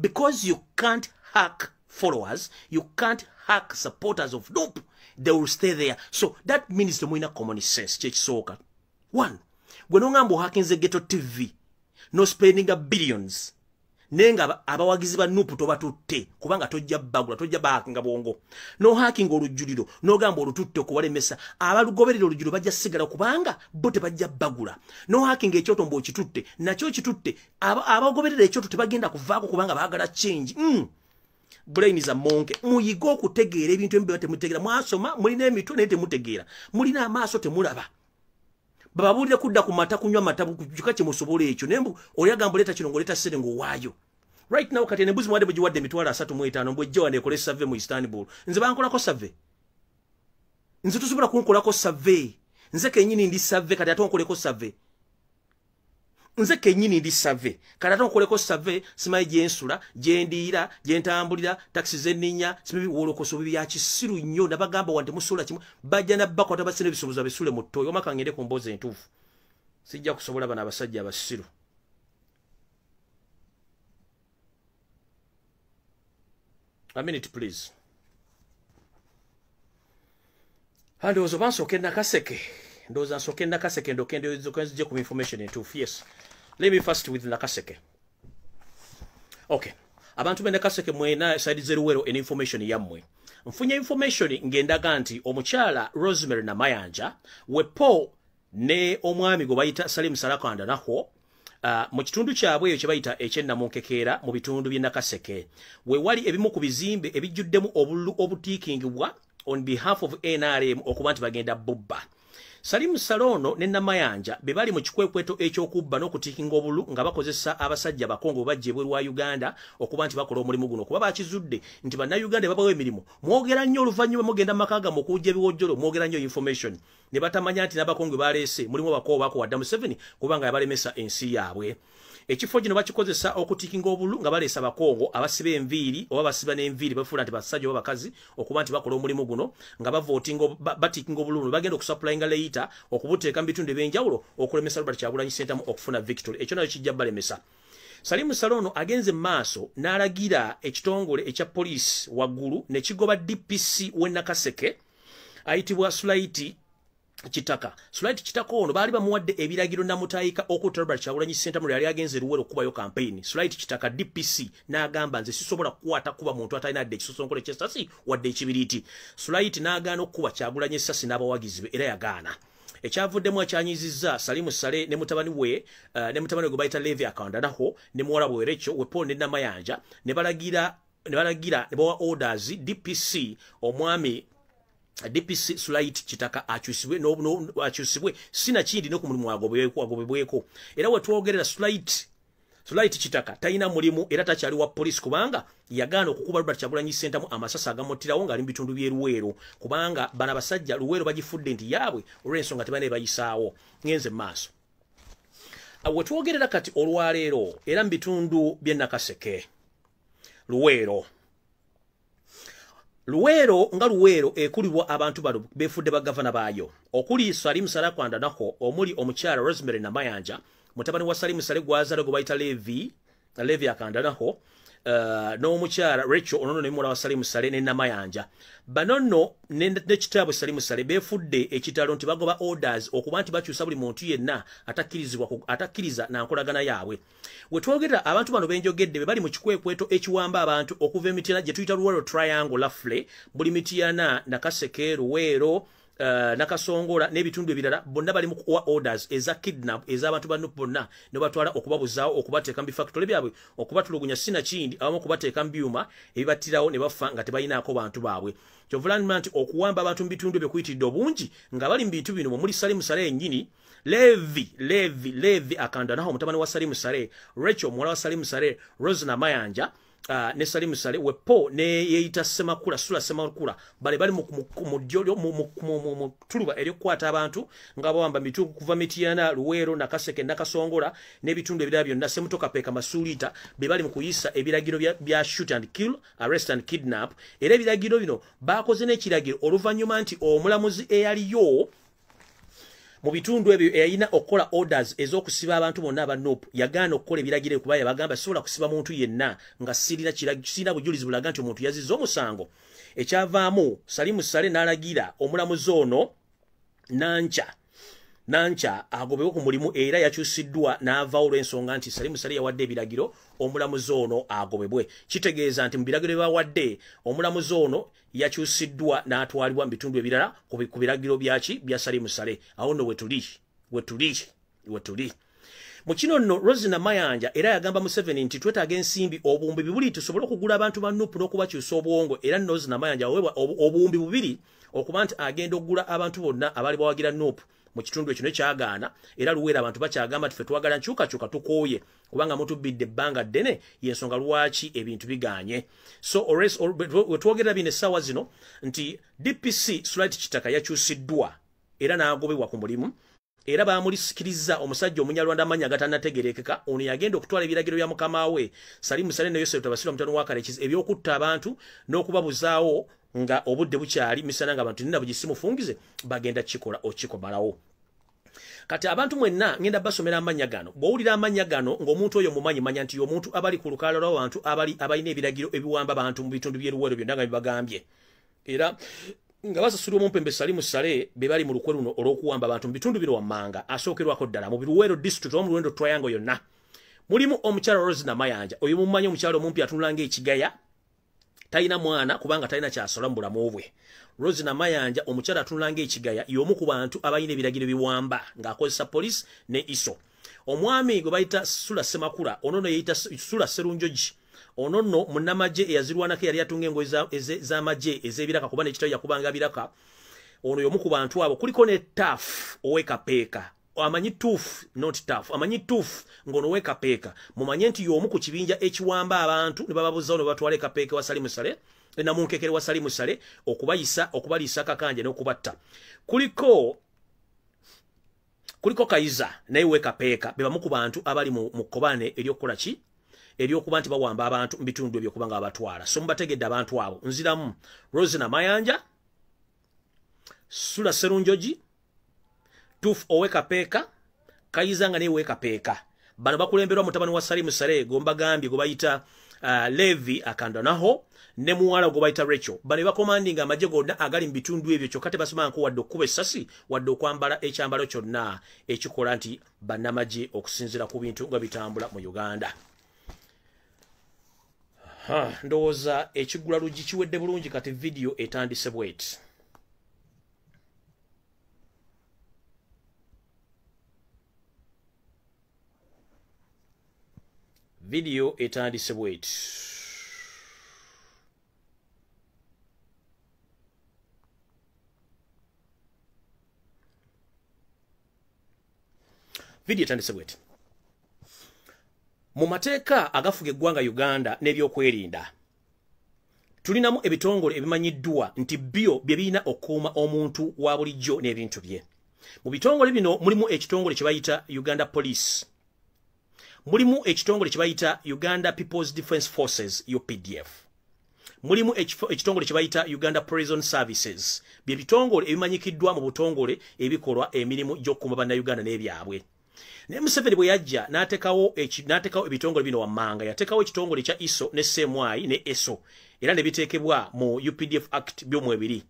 Because you can't hack followers you can't hack supporters of nope they will stay there. So that means temulina common sense kyekisooka one gwe nongamba ohakinze ghetto tv nospendinga billions naye nga abawagizi ba nupu tobatutte kubanga tojja bagula tojja bahakinga bwongo. Nohakinga olujjuliro nogamba olututte okubalemesa abalugoberera olujjuliro bajja sigala kubanga bo tebajja bagula nohakinga ekyoto mbe okitutte nakyo kitutte abagoberera ekyoto tebagenda kuvaako kubanga baagala change. Mm. brain za monke muyiga okutegeera ebintu ebiba temutegeera mwasoma mulina emitwe naye temutegeera mulina amaaso temulaba bababulire kudda ku mata kunywa mata kika kyemusobola ekyo. Naye oli agamba oleeta kino ngaoleeta sere ngaowaayo right now kati nembuzi mwadde bwegiwadde emitwalo asatu mu etaano bwejja wanekole save mu istanbul. Nze bankolako save. Nze tosobola kunkolako save. Nze kenyini ndi save kati ate onkoleko save nze kenyini ndi save kati ate onkoleko save simanyi gyensula gyendiira gyentambulira takisi zeninya simabi wolokoso bya kisiru nnyo. Nabagamba wante musola kimu bajja nabakwata basina ebisobozo besule mu ttoyo omaka ngende ku mboozi entuufu. Sijja kusobola bano abasajja abasiru. A minute please. Ndowooza oba nsooke nakaseke? Ndowooza nsooke nakaseke ndokendezije ku information entuufu. Yes let me first with nakaseke. Okay. Abantu be nakaseke mwena side zeruwero en information yammwe. Nfunye information ng'endaga nti omukyala rosemary namayanja wepo ne omwami gwe bayita salim salakanda nahwo Uh, mu kitundu kyabwe eyo kye bayita ekyennamunkekeera mu bitundu by'e nakaseke. We wali ebimu ku bizimbe ebijjuddemu obululu obutiikingibwa on behalf of nrm okuba nti bagenda bubba salimu salono ne namayanja be bali mu kikwekweto ekyokubba n'okutiikinga obulu nga bakozesa abasajja bakongo bajja ebweru wa uganda okuba nti bakola omulimu guno. Kuba bakizudde nti bannayuganda babawo emirimu mwogera nnyo oluvannyuma mugenda mu maka gammwe okujja ebiwojjolo mwogera nnyo information. Ne batamanya nti n'abakonge baleese mulimu abakoowa bakowadda museveni kubanga yabalemesa ensi yaabwe ekifo kino bakikozesa okutikinga obulu nga baleesa bakongo abasiba enviiri oba basiba n'enviiri bafuula nti basajja oba bakazi okuba nti bakola omulimu guno nga bavootinga batikinga obululu bagenda okusupplyinga leita okubuteeka mu bitundu ebyenjawulo okulemesa robert kyagulanyi sentamu okufuna victory. Ekyo nayo kijja balemesa. Salimu salono agenze maaso n'alagira ekitongole ekya poliisi waggulu ne kigoba dpc w'e nakaseke ayitibwa sulaiti kitaka. Sulaiti kitaka ono baali bamuwadde ebiragiro namutayika okutta robert kyagulanyi sentamu yali agenze luwero okubayo kampeyini sulaiti kitaka dpc n'agamba nze sisobola kukwata kuba muntu atalina dde ekisosonkole kyesasi wadde ekibiriiti sulaiti n'agaana okukuba kyagulanyi esasi n'abawagizi be era yagaana. Ekyavuddemu akyanyizizza salimu sale ne mutabani we uh, ne mutabani we gwe bayita levi akawandanaho ne muwala bwe werekyo wepaul ne namayanja ne balagira ne balagira ne bawa orders dpc omwami dpc slight kitaka akyusibwe no, no, akyusibwe sina kindi no ku mulimu agobebweko era wetwogerera slight slight kitaka talina mulimu era takyali wa polisi kubanga yagaana okukuba robert kyagulanyi sentamu amasasi agamuttirawo ng'ali mu bitundu by'eruweero kubanga bano abasajja luweero bagifudde nti yaabwe olw'ensonga tebane bayisaawo ngenze mu maaso wetwogerera kati olwaleero era mu bitundu by'enakaseke luweero luweero nga luweero ekulibwa abantu bano befudde bagavana baayo. Okuli salimu salakwanda nako omuli omukyala rosemary namayanja mutabani wa salimu sale gwazale gwe bayita levi levi akandanaho uh, n'omukyala rachel onono nemuwala wa salimu sale ne namayanja. Bano nno nekitaabwe salimu sale beefudde ekitalo nti bagoba orders okuba nti bakyusa buli muntu yenna atakkiriza nankolagana yaabwe. Wetwogerera abantu bano benjogedde be bali mu kikwekweto ekiwamba abantu okuva emitiyana gye tuyita luwero triangle lafle buli mitiyana nakaseke luweero nakasongola n'ebitundu ebirala bonna bali mu kuwa orders eza kidnap ez'abantu banno bonna ne batwala okubabuzaawo okubateeka mu bifactory byabwe okubatulugunya sina kindi abamu okubateeka mu byuma ebibattirawo ne bafa nga tebalinaako bantu baabwe. Kyovulanima nti okuwamba abantu mu bitundu ebyo kuyitiridde obungi nga bali mu bintu bino mwe muli salimu sale yennyini levi levi levi akandanaho mutabani wa salimu sale rachel muwala wa salimu sale rose namayanja ne salimu sale wepo ne yeyita semakula sula semakula bale bali mu tuluba eryokukwata abantu nga bawamba mitu kuva mitiyana luweero nakaseke nakasongola n'ebitundu ebirala byonna. Semutoka peeka masuulita be bali mu kuyisa ebiragiro bya shoot and kill arrest and kidnap. Era ebiragiro bino bakoze n'ekiragiro oluvannyuma nti omulamuzi eyaliyo mu bitundu ebyo eyalina okukola orders ez'okusiba abantu bonna aba nop yagaana okukola ebiragiro kuba yabagamba sisobola kusiba muntu yenna nga sirina bujulizi bulaga nti omuntu yazizza omusango. Ekyavaamu salimu sale n'alagira omulamuzi ono nanca nanca agobewo ku mulimu era yakyusiddwa n'avaawo olw'ensonga nti salimu sale yawadde ebiragiro omulamuzi ono agobebwe kitegeeza nti mu biragiro byebawadde omulamuzi ono yakyusiddwa n'atwalibwa mu bitundu ebirala ku biragiro byaki bya salimu sale. Awo nno wetuli wetuli wetuli mu kino nno rosi namayanja era yagamba museveni nti twetaaga ensimbi obuwumbi bibuli tusobole okugula abantu ba nupu n'okubakyusa obwongo. Era nno rosi namayanja aweebwa obuwumbi bubiri okuba nti agenda okugula abantu bonna abaali bawagira nupu mu kitundu ekyo nekyagaana era luweera abantu bakyagamba tife twagala nkyukakyuka tukooye kubanga mutubbidde ebbanga ddene yensonga lwaki ebintu biganye so wetwogerera bino essaawa zino nti dpc sulit kitaka yakyusiddwa era n'agobebwa ku mulimu era bamulisikiriza omusajja omunyalwanda amanya gatanategerekeka ono yagenda okutwala ebiragiro bya mukama we. Salimu sale ne yosefu tabasira mutano wakalekizi ebyokutta abantu n'okubabuzaawo nga obudde bukyali misana nga abantu nina bugisimufungize bagenda kikola okikomalawo kati abantu mwenna ngenda basomera amanya gano bwowulira amanya gano ng'omuntu oyo mumanyi manya nti omuntu abali ku lukalala lw'abantu abali abalina ebiragiro ebiwamba abantu mu bitundu by'eruwero byonna nga bibagambye era nga basasulwa omumpembe salimu sale be bali mu lukwe luno olw'okuwamba abantu mu bitundu bino wammanga asookerwako ddala mu biruwero district oba mu luwendo triangle yonna. Mulimu omukyala rose namayanja oyo mumanyi omukyala omumpi atunula ng'ekigaya talina mwana kubanga talina kyasola mu bulamu bwe. Rose namayanja omukyala atunula ng'ekigaya y'omu ku bantu abalina ebiragiro biwamba ng'akozesa polisi ne iso. Omwami gwe bayita sula semakula ono no yeyita sula serunjogi ono nno munnamagye eyazirwanako yali atunga engoye z'amagye ez'ebiraka kuba nekitabo yakubanga biraka. Ono y'omu ku bantu abo. Kuliko ne taf owekapeeka amanyi tuufu not taf amanyi tuufu ng'ono wekapeeka mumanye nti y'omu ku kibinja ekiwamba abantu ne bababuzawo ne batwala ekapeeka wa salimu sale namunkekere wa salimu sale okubayisa okubaliisa kakanje n'okubatta. Kuliko kuliko kayiza naye wekapeeka be bamu ku bantu abali mu kkobane eryokkola ki? Eryokuba nti bawamba abantu mu bitundu ebyokuba nga babatwala so mubategedde abantu abo. Nziramu rosina mayanja sula serunjogi tuf owekapeeka kayiza nga naye wekapeeka bano bakulemberwa mutabani wa salimu sareego mbagambye gwe bayita uh, levi akandanaho ne muwala gwe bayita rachel. Bano bakomandinga amagye gonna agali mu bitundu ebyo kyokka tebasomanako wadde okukuba essasi wadde okwambala ekyambalo kyonna ekikola nti bannamagye okusinziira ku bintu nga bitambula mu uganda. Ndowooza ekiggula luggi kiwedde bulungi kati vidiyo etandise bweti vidiyo etandise bweti. Vidiyo etandise bweti. Mu mateeka agafuga eggwanga uganda n'ebyokwerinda tulinamu ebitongole ebimanyiddwa nti byo bye birina okukuuma omuntu wa bulijjo n'ebintu bye. Mu bitongole bino mulimu ekitongole kye bayita uganda police mulimu ekitongole kye bayita uganda peoples defence forces updf mulimu ekitongole kye bayita uganda prison services. Bye bitongole ebimanyikiddwa mu butongole ebikolwa emirimu gy'okukuuma bannayuganda n'ebyabwe. Naye museveni bwe yajja n'atekawo ebitongole bino wammanga. Yateekawo ekitongole kya iso ne semwai ne eso era ne biteekebwa mu updf act byomu ebiri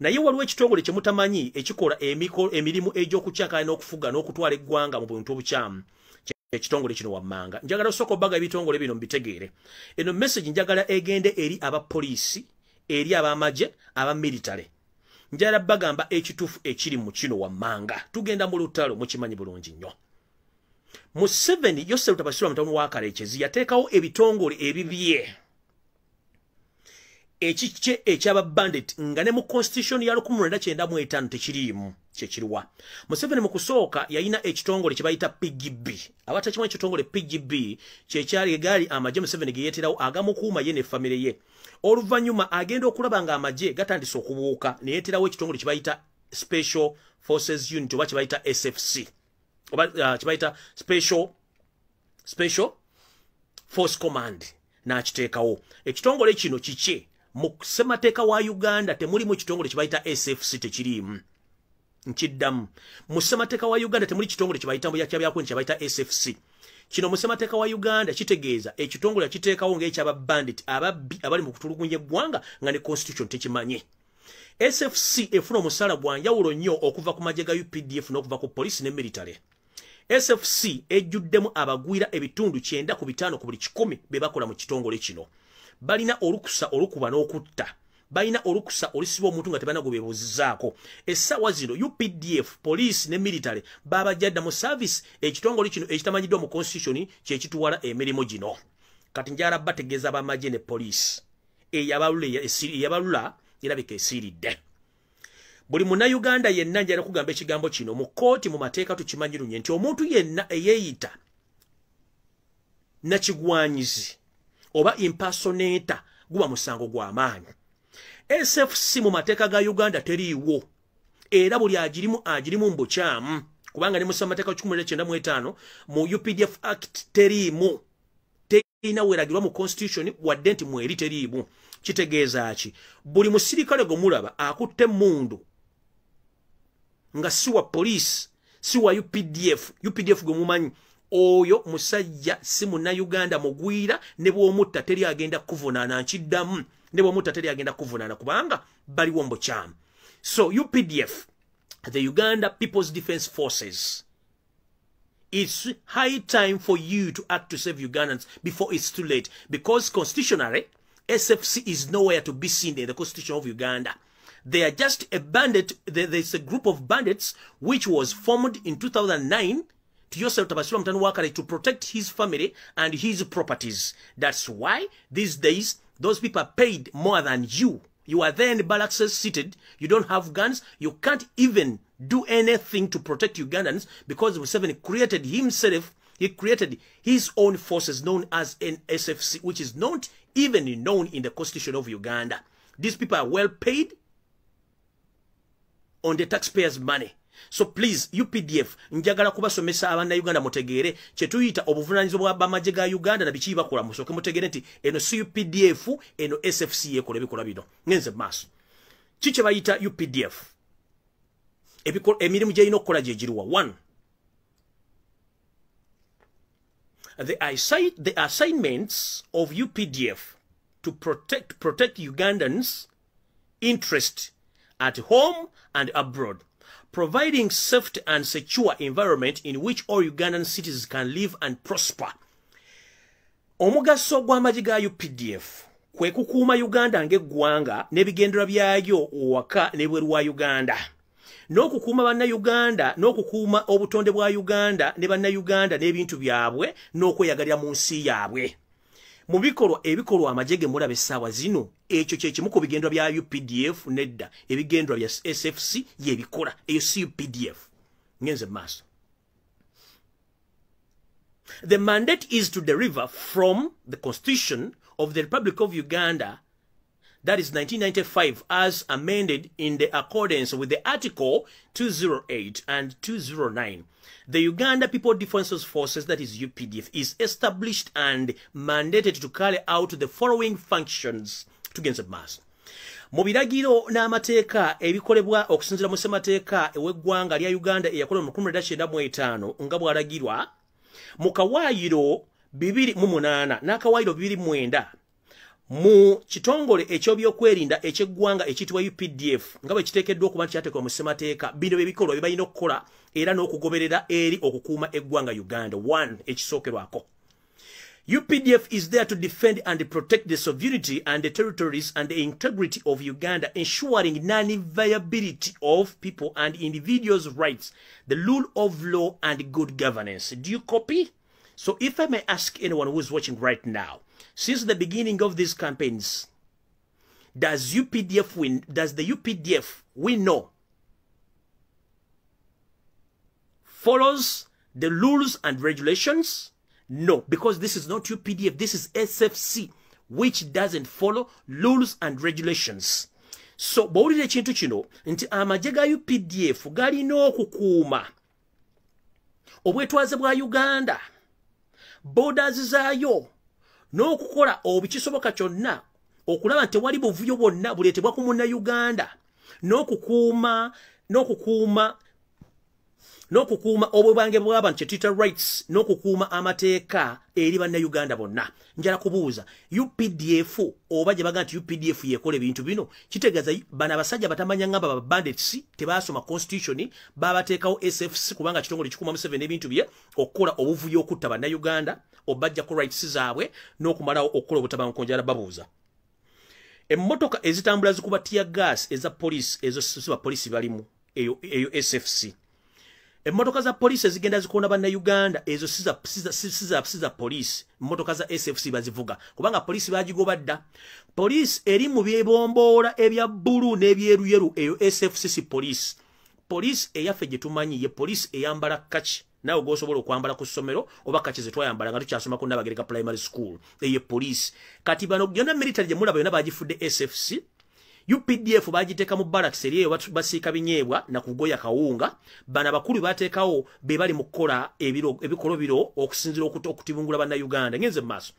naye waliwo ekitongole kye mutamanyi ekikola emirimu egy'okukyakala n'okufuga n'okutwala eggwanga mu buntu obukyamu ekitongole kino wammanga. Njagala osooka obbaga ebitongole bino mbitegeere. Eno message njagala egende eri abapoliisi eri abamagye abamilitale njagala bagamba ekituufu ekiri mu kino wammanga. Tugenda mu lutalo mukimanyi bulungi nnyo. Museveni yosef tabasirwa mutabani wa kalekezi yateekawo ebitongole ebibye ekikye ekyababandit nga ne mu constitution ya 1995 tekiriimu kyekiriwa museveni mu kusooka yalina ekitongole kye bayita pgb abatakimu ekitongole pgb kyekyali egaali amagye museveni ge yeeterawo agamukuuma ye nefamire ye. Oluvannyuma agenda okulaba nga amagye gatandise okubuuka ne yeeterawo ekitongole kye bayita special forces unit oba kye bayita sfc oba uh, kye bayita special special force command n'akiteekawo. Ekitongole kino kikye mu ssemateeka wa uganda temulimu ekitongole kye bayita sfc tekiriimu. Nkiddamu mu ssemateeka wa uganda temuli kitongole kyebayita kyebayita sfc kino mu ssemateeka wa uganda kitegeeza ekitongole yakiteekawo ng'ekyababandit ababbi abali mu kutulugunya eggwanga nga ne constitution tekimanye. Sfc efuna omusala gwa njawulo nnyo okuva ku magye ga updf n'okuva ku polisi ne military. Sfc ejjuddemu abagwira ebitundu kyenda ku bitaano ku buli kikumi be bakola mu kitongole kino balina olukusa olukuba n'okutta. Balina olukusa olisiba omuntu nga tebalina gwe beebuuzizaako essaawa zino updf poliisi ne military babajjadda mu saavisi ekitongole kino ekitamanyiddwa mu constitution kyekituwala emirimu gino. Kati njala bategeeza bamagye ne poliisi. Eyabalula erabika esiiridde. Buli munnayuganda yenna njala kugamba ekigambo kino mu kooti mu mateeka tukimanyi lunye nti omuntu yenna eyeeyita nakigwanyizi oba impersonata guba musango gw'amaanyi sfc mu mateeka ga uganda teriiwo. Era buli agirimu agirimu mbukyamu kubanga ne musa mateeka 1995 mu updf act teriimu. Terina weragirwa mu constitution wadde nti mweri teriimu. Kitegeeza ki? Buli musirikale gwe mulaba akutte mundu nga si wa poliisi si wa updf updf gwe mumanyi oyo musajja si munnayuganda mugwira ne bw'omutta teri agenda kuvunaana nkiddamu ne bw'omutta teri agenda kuvunaana kubanga baliwo mbukyamu so updf the uganda people's defence forces it's high time for you to act to save ugandans before it's too late because constitutionally sfc is nowhere to be seen in the constitution of uganda. They are just a bandit there's a group of bandits which was formed in 2009 to Yosef Tabasura Mtanu Wakare to protect his family and his properties. That's why these days those people are paid more than you. You are there in the barracks seated. You don't have guns. You can't even do anything to protect Ugandans because Museveni created himself. He created his own forces known as NSFC, which is not even known in the constitution of Uganda. These people are well paid on the taxpayers' money. So please updf njagala kubasomesa abannayuganda mutegeere. Kyetuyita obuvunanyizibwa bwamagye ga uganda nabiki bakola musooke mutegeere nti eno si updf eno sfc yekola ebikola bino. Ngenze maaso. Ki kye bayita updf emirimu gyerina okukola gyegiriwa one the, the assignments of updf to protect, protect ugandans interest at home and abroad providing safe and secure environment in which all Ugandan citizens can live and prosper. Omugaso gw'amagye ga UPDF kwe kukuuma Uganda ng'eggwanga n'ebigendera byayo waka n'ebweru wa Uganda. N'okukuuma bannayuganda n'okukuuma obutonde bwa Uganda ne bannayuganda n'ebintu byabwe n'okweyagalira mu nsi yaabwe. Mu bikolwa ebikolwa amajege mulaba essaawa zino ekyo kyekimu ku bigendwa bya updf nedda. Ebigendwa bya sfc yebikola eyo si updf ngenze maaso. The mandate is to deriver from the constitution of the republic of uganda that is 1995 as amended in the accordance with the article 208 and 209 The Uganda People Defense Forces, that is UPDF, is established and mandated to carry out the following functions to gain mass. mu biragiro n'amateeka ebikolebwa okusinzira mu ssemateeka ew'eggwanga lya uganda eyakola mu 1995 nga bw'alagirwa mu kawaayiro 28 n'akawaayiro 29 mu kitongole ekyobyokwerinda ekyeggwanga ekiyitibwa updf nga bwe kiteekeddwa okuba nti kyateekwa mu ssemateeka bino byebikolwa bye balina okukola era n'okugoberera eri okukuuma eggwanga uganda one ekisookerwako UPDF is there to defend and protect the sovereignty and the territories and the integrity of Uganda, ensuring non-viability of people and individuals' rights, the rule of law and good governance. Do you copy? So if I may ask anyone who's watching right now, since the beginning of these campaigns, does UPDF win? Does the UPDF we know follows the rules and regulations? No, because this is not UPDF. This is SFC, which doesn't follow rules and regulations. So bawulira ekintu kino nti amagye ga UPDF galina okukuuma obwetwaze bwa Uganda borders zaayo n'okukola obukisoboka kyonna okulaba nti tewali buvuyo bwonna buleetebwa ku munnayuganda n'okukuuma n'okukuuma n'okukuuma obwebange bw'abantu kyetuyita rights n'okukuuma amateeka eri bannayuganda bonna. Njala kubuuza updf oba gye baga nti updf yekola ebintu bino kitegeeza bano abasajja batamanya ngamba babandits tebaasoma constitution babateekawo sfc kubanga kitongole kikuuma museveni ebintu bye okukola obuvuyo okutta bannayuganda obajjako rights zaabwe n'okumalawo okukola obutabanguko. Njala babuuza. Emmotoka ezitambula zikuba tia gas eza poliisi ezo siba poliisi balimu eyo sfc emmotoka za poliisi ezigenda zikoona bannayuganda ezo siza poliisi. Mmotoka za sfc bazivuga. Kubanga poliisi bagigoba dda poliisi eri mu byebomboola ebya bbulu n'ebyeruyeru eyo sfc si poliisi. Poliisi eyaffe gye tumanyi ye poliisi eyambala kaki. Naawe gosobola okwambala ku ssomero oba kaki ze twayambala nga tukyasoma ku nabagereka primary school. Eye poliisi. Kati bano byonna military gye mulaba yonna bagifudde sfc UPDF bagiteeka mu barracks eri eyo basiika binyeebwa na kugoya kawunga. Bana bakulu bateekawo be bali mu kukola ebikolo biro okusinzira okutibungula bannayuganda. Ngenze mu maaso.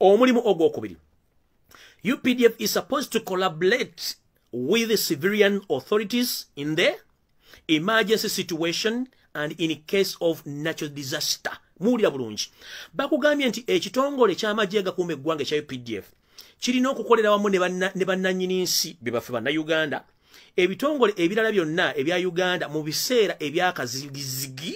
Omulimu ogwokubiri. UPDF is supposed to collaborate with the civilian authorities in the emergency situation and in case of natural disaster. Muwulira bulungi. Bakugambye nti ekitongole ky'amagye gakuuma eggwanga ekya UPDF kirina okukolera wamu ne bannannyini nsi be baffe bannayuganda. Ebitongole ebirala byonna ebya uganda mu biseera ebyakazigizigi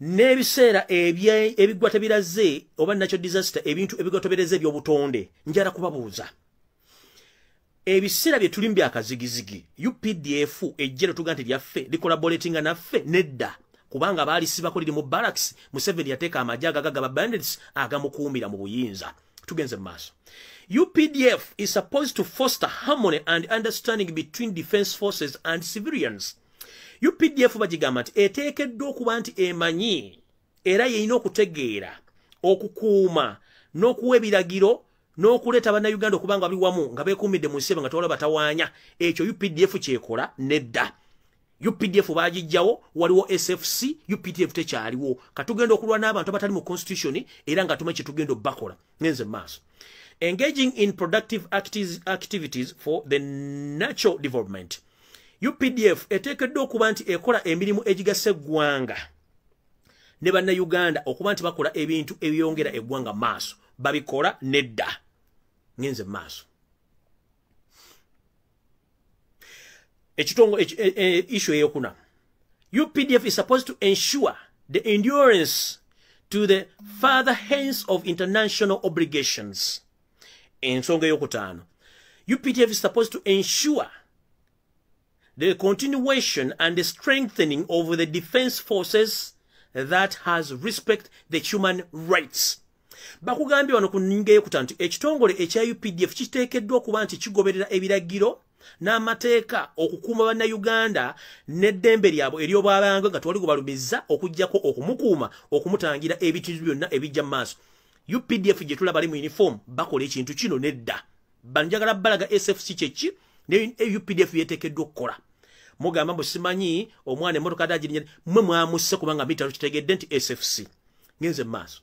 n'ebiseera ebigwa tebiraze oba nakyo disaster ebintu ebigotobereza ebyobutonde njala kubabuuza. Ebiseera bye tulimu byakazigizigi updf ejje letuga nti lyaffe likolaboratinga naffe nedda kubanga baalisibako liri mu barracks. Museveni yateeka amajje agagagaba bandits agamukuumira mu buyinza tugenze maaso updf is supposed to foster harmony and understanding between defense forces and civilians. Updf bagigamba nti eteekeddwa okuba nti emanyi era yeyina okutegeera okukuuma n'okuwa ebiragiro n'okuleeta bannayuganda okubanga bali wamu nga beekuumidde mu nsi nga tewala batawaanya. Ekyo updf kyekola nedda updf bagijjawo waliwo sfc updf tekyaliwo. Katugenda okulwa n'abantu abatali mu constitution era nga tumanyi kyetugenda obbakola. Ngenze maaso engaging in productive activities for the natural development. Updf eteekeddwa okuba nti ekola emirimu egigasa eggwanga. Ne bannayuganda okuba nti bakola ebintu ebyongera eggwanga maaso babikola nedda. Ngenze maaso ekitongo issue eyokuna. Updf is supposed to ensure the endurance to the further hence of international obligations. Ensonga eyokutaano. Updf is supposed to ensure the continuation and the strengthening of the defense forces that has respect the human rights. Bakugambye wano ku nninga eyokutaano nti ekitongole ekya updf kiteekeddwa okuba nti kigoberera ebiragiro n'amateeka okukuuma bannayuganda n'eddembe lyabwe ery'obwabange nga twali kubalumiza okugjako okumukuuma okumutangira ebitindu byonna ebijja mu maaso. Updf gye tulaba ali mu uniform bakola ekintu kino nedda. Banjagala balaga sfc kyeki ne updf yeteekeddwa okukola. Mugamba mbu simanyi omwana emmotoka dagirinya mmwe mwamusse kubanga mitalo kitegedde nti sfc ngenze mu maaso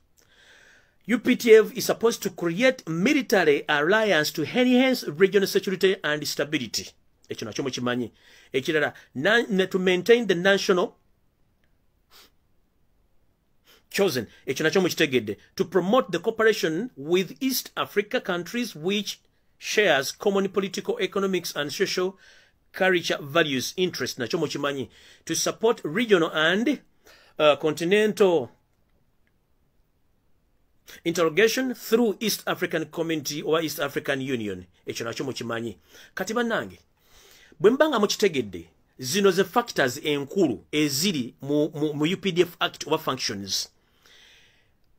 UPTF is supposed to create military alliance to enhance regional security and stability. Ekyo nakyo mukimanyi. Ekirala to maintain the national chosen. Ekyo nakyo mukitegedde. To promote the cooperation with East Africa countries which shares common political, economics and social culture values interest. Nakyo mukimanyi. To support regional and uh, continental interrogation through east african community or east african union. Ekyo nakyo mukimanyi. Kati bannange bwe mba nga mukitegedde zino ze factors enkulu eziri mu, mu, mu updf act oba functions.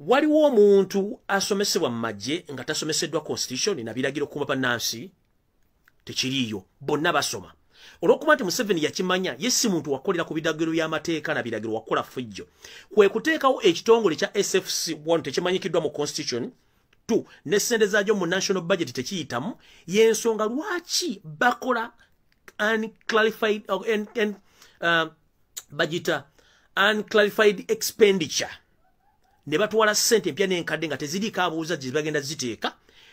Waliwo omuntu asomesebwa mu magye nga tasomeseddwa constitution nabiragiro kuba bannansi tekiriiyo. Bonna basoma olwokuba nti museveni yakimanya ye si muntu wakolera ku biragiro by'amateeka na biragiro wakola fujjo. Kwe kuteekawo ekitongole kya sfc one tekimanyikiddwa mu constitution t ne sente zaagyo mu national budget tekiyitamu yensonga lwaki bakola unclarified uh, uh, bagita unclarified expenditure? Ne batwala ssente empya n'enkadde nga teziriiko abuuza gye bagenda ziteeka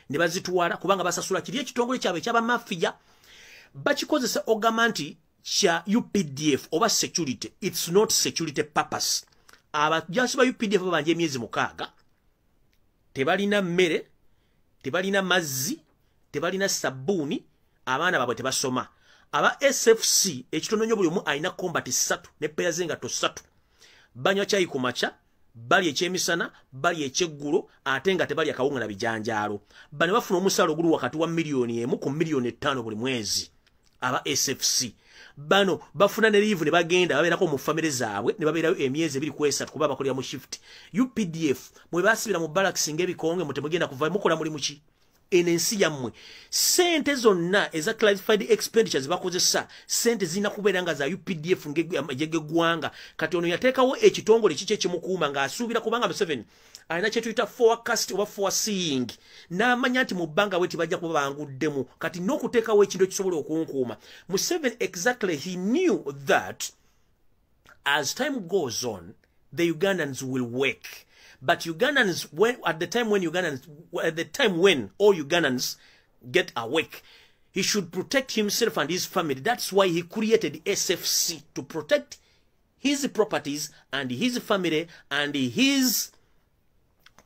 ne bazitwala kubanga basasula kiri ekitongole kyabwe ekyabamafiya bakikozesa ogamba nti kya updf oba security its not security purpose. Abajasi ba updf babanja emyezi mukaaga tebalina mmere tebalina mazzi tebalina sabbuuni abaana baabwe tebasoma. Aba sfc ekitono nnyo buli omu alina kombati ssatu ne peya zengato ssatu. Banywa kyayi ku makya bali ekyemisana bali ekyeggulo ate nga tebali akawunga na bijanjaalo. Bane bafuna omusaala oguli wakati wa miliyoni emu ku miliyoni ettaano buli mwezi aba sfc bano bafuna ne liivu ne bagenda babeerako mu famire zaabwe ne babeerayo emyezi ebiri ku esatu kuba bakolera mu shift. Updf mwe basibira mu balaks ngaebikonge mutemugenda kuva mukola mulimu ki eno ensi yammwe. Sente zonna eza clarified expenditure zebakozesa sente zirina kubeera nga za updf ngegeggwanga kati ono yateekawo ekitongole kiki ekimukuuma ng'asuubira kubanga museveni alina kyetuyita forecast oba foreseeing. N'amanya nti mu bbanga bwe tibajja kuba banguddemu. Kati n'okuteekawo ekintu ekisobola okunkuuma. Museveni exactly he knew that as time goes on the ugandans will work but ugandans when, at the time when ugandans at the time when all ugandans get awake he should protect himself and his family. That's why he created sfc to protect his properties and his family and his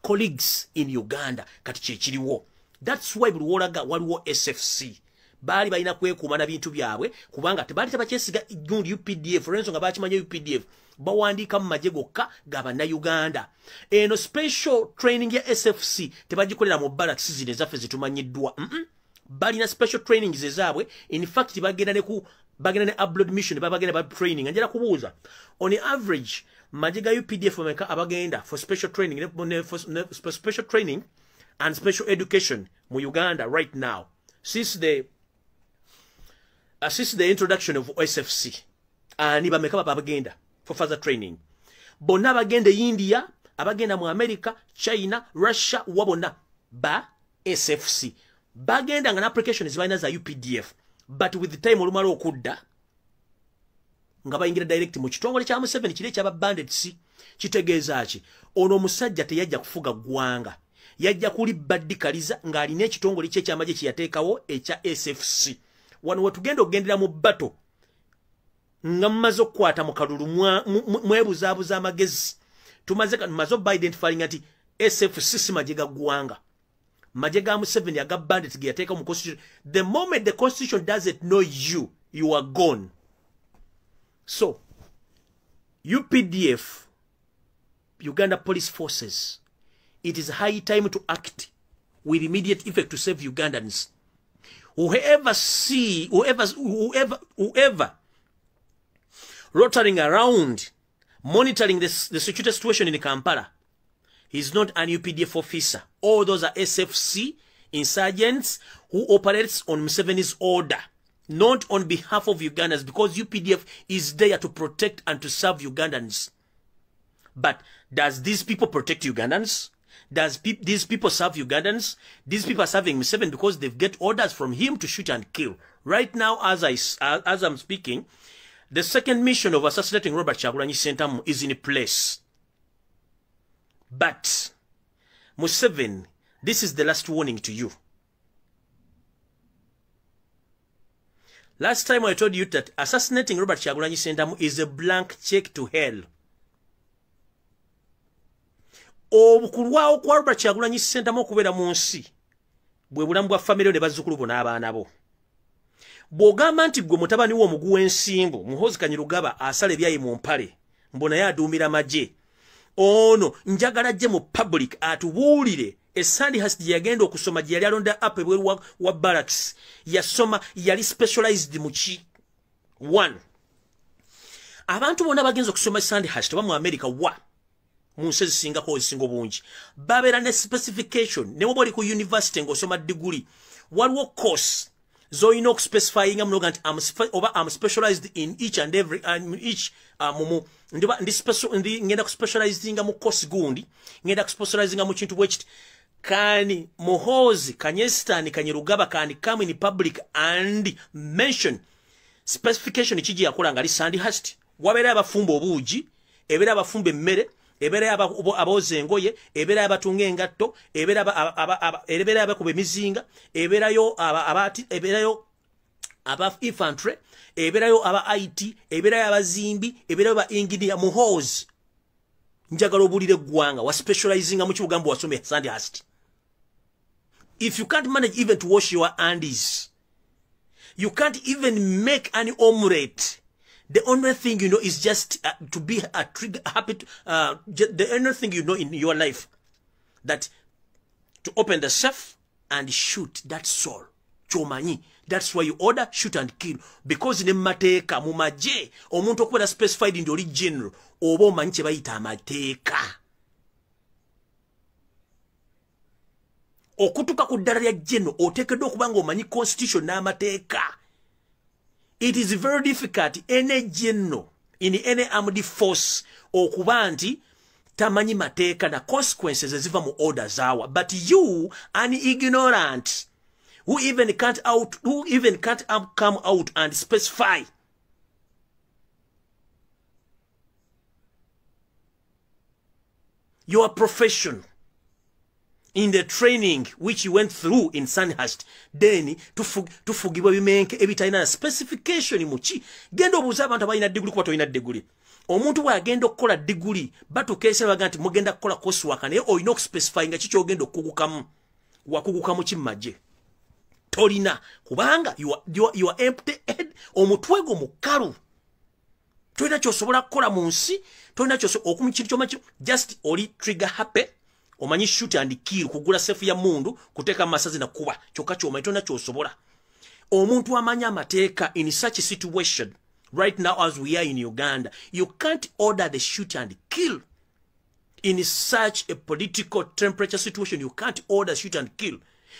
colleagues in uganda. Kati kyekiriwo thats why buli wolaga waliwo sfc baali balina kwekuuma na bintu byabwe kubanga tebaali tebakyesiga gundi updf olwensonga bakimanya updf bawandiika mu magye gokka ga bannayuganda. Eno special training ya sfc tebagikolera mu balaks zino ezaffe zitumanyiddwa mm -mm. balina special trainings ezaabwe infact bagenda neku bagenda ne abroad mission babagenda ba training. Njala kubuuza on average magye ga updf meka abagenda for special training ne, ne, for, ne, for special training and special education mu uganda right now since the uh, since the introduction of sfc ani uh, bameka babagenda for further training. Bonna abagenda e india abagenda mu america china russia wa bonna? Ba sfc bagenda nga na application zibalina za updf but with the time olumala okudda nga bayingira direct mu kitongole kya museveni kiri ekyaba bandits kitegeeza ki? Ono omusajja teyajja kufuga ggwanga. Yajja kulibaddikaliza ng'alina ekitongole kye ekyamagye kye yateekawo ekya sfc wano wetugenda okugendera mu bato nga mumaze okukwata mu kalulu mwebuzaabuza amagezi. Tumaze tumaze obaidentifying nti sfc si magye ga ggwanga. Magye ga museveni aga bandit mu constitution. The moment the constitution doesn't know you you are gone. So updf uganda police forces it is high time to act with immediate effect to save ugandans. Whoever see whoever whoever whoever rotting around monitoring the security situation in kampala He's not an UPDF officer. All those are SFC insurgents who operates on Museveni's order, not on behalf of Ugandans, because UPDF is there to protect and to serve Ugandans. But does these people protect Ugandans? Does pe these people serve Ugandans? These people are serving Museveni because they get orders from him to shoot and kill. Right now, as, I, as I'm speaking, the second mission of assassinating Robert Chagulanyi Sentamu is in place. But, Museveni, this is the last warning to you. Last time I told you that assassinating Robert Chagulanyi Sentamu is a blank check to hell. obukulwawo kwa robert kyagulanyi sentamu okubeera mu nsi bwe bulamu bwa famire ne bazzukulu bo n'abaana bo bw'ogamba nti gwe mutabani wo omugu w'ensimbu muhozi kanyirugaba asala ebyayi mu mpale mbu naye aduumira magye. Ono njagala gye mu public atubuulire. Esandi has gye yagenda okusoma gye yali alonda app ebweru wa, wa barracks yasoma yali specialized mu ki? One. Abantu bonna bagenza okusoma sandi has teba mu america wa? Mu nsi ezisingako ezisinga obungi babeera ne specification ne woba oli ku university ng'osoma diguli. Waliwo course zoyina okuspecifyinga munoga nti oba am specialized in each and every um, each uh, mumu. Ndiba ndi ndi ngenda kuspecializinga mu course gundi ngenda kuspecializinga mu kintu bwekiti kani muhozi kanyesitani kanyerugaba kani come in public and mention specification kiji yakola nga ali sandi hast wabeera abafumba obuugi ebeera abafumba emmere ebeera abooza engoye ebeera abatunga engatto ebeera abakuba emizinga ebeerayo ebeerayo aba infantry ebeerayo aba it ebeerayo abazimbi ebeerayo ba engineer muhozi njagala obulire eggwanga wa specializinga mu kibugambo wasome sandhast if you can't manage even to wash your andies you can't even make an omelette the only thing you know is just uh, to be a trigger happy to, uh, the only thing you know in your life that to open the safe and shoot that soul. Chomanyi. That's why you order shoot and kill. Because ne mateeka mu maje omuntu okubeera specified ndi oli general oba omanyi kye bayita amateeka okutuka ku ddala lya general oteekeddwa okuba nga omanyi constitution n'amateeka it is very difficult any general in any armed force okuba nti tamanyi mateeka na consequences eziva mu order zaawa. But you an ignorant who even can't out who even can't come out and specify. Your profession in the training which you went through in Sandhurst then tufugibwa bimenke ebitalina na specification muki genda obuuza abantu abalina diguli kuba tolina diguli. Omuntu bw'agenda okukola diguli batukeesa baga nti mugenda kukola coursework naye olina okuspecify nga kiki ogenda okukugukamu? Wakugukamu ki mumagye tolina kubanga you are, you are, you are empty head omutwe gwo mukalu tolina kyosobola kukola mu nsi tolina kintu kyomanyi just oli trigger happy omanyi shoot and kill kugula sefu ya mundu kuteeka masazi na kuba. Kyokka kyomanyi tolina kyosobola omuntu amanyi amateeka in such a situation right now as we are in uganda you can't order the shoot and kill. In such a political temperature situation you can't order shoot and kill.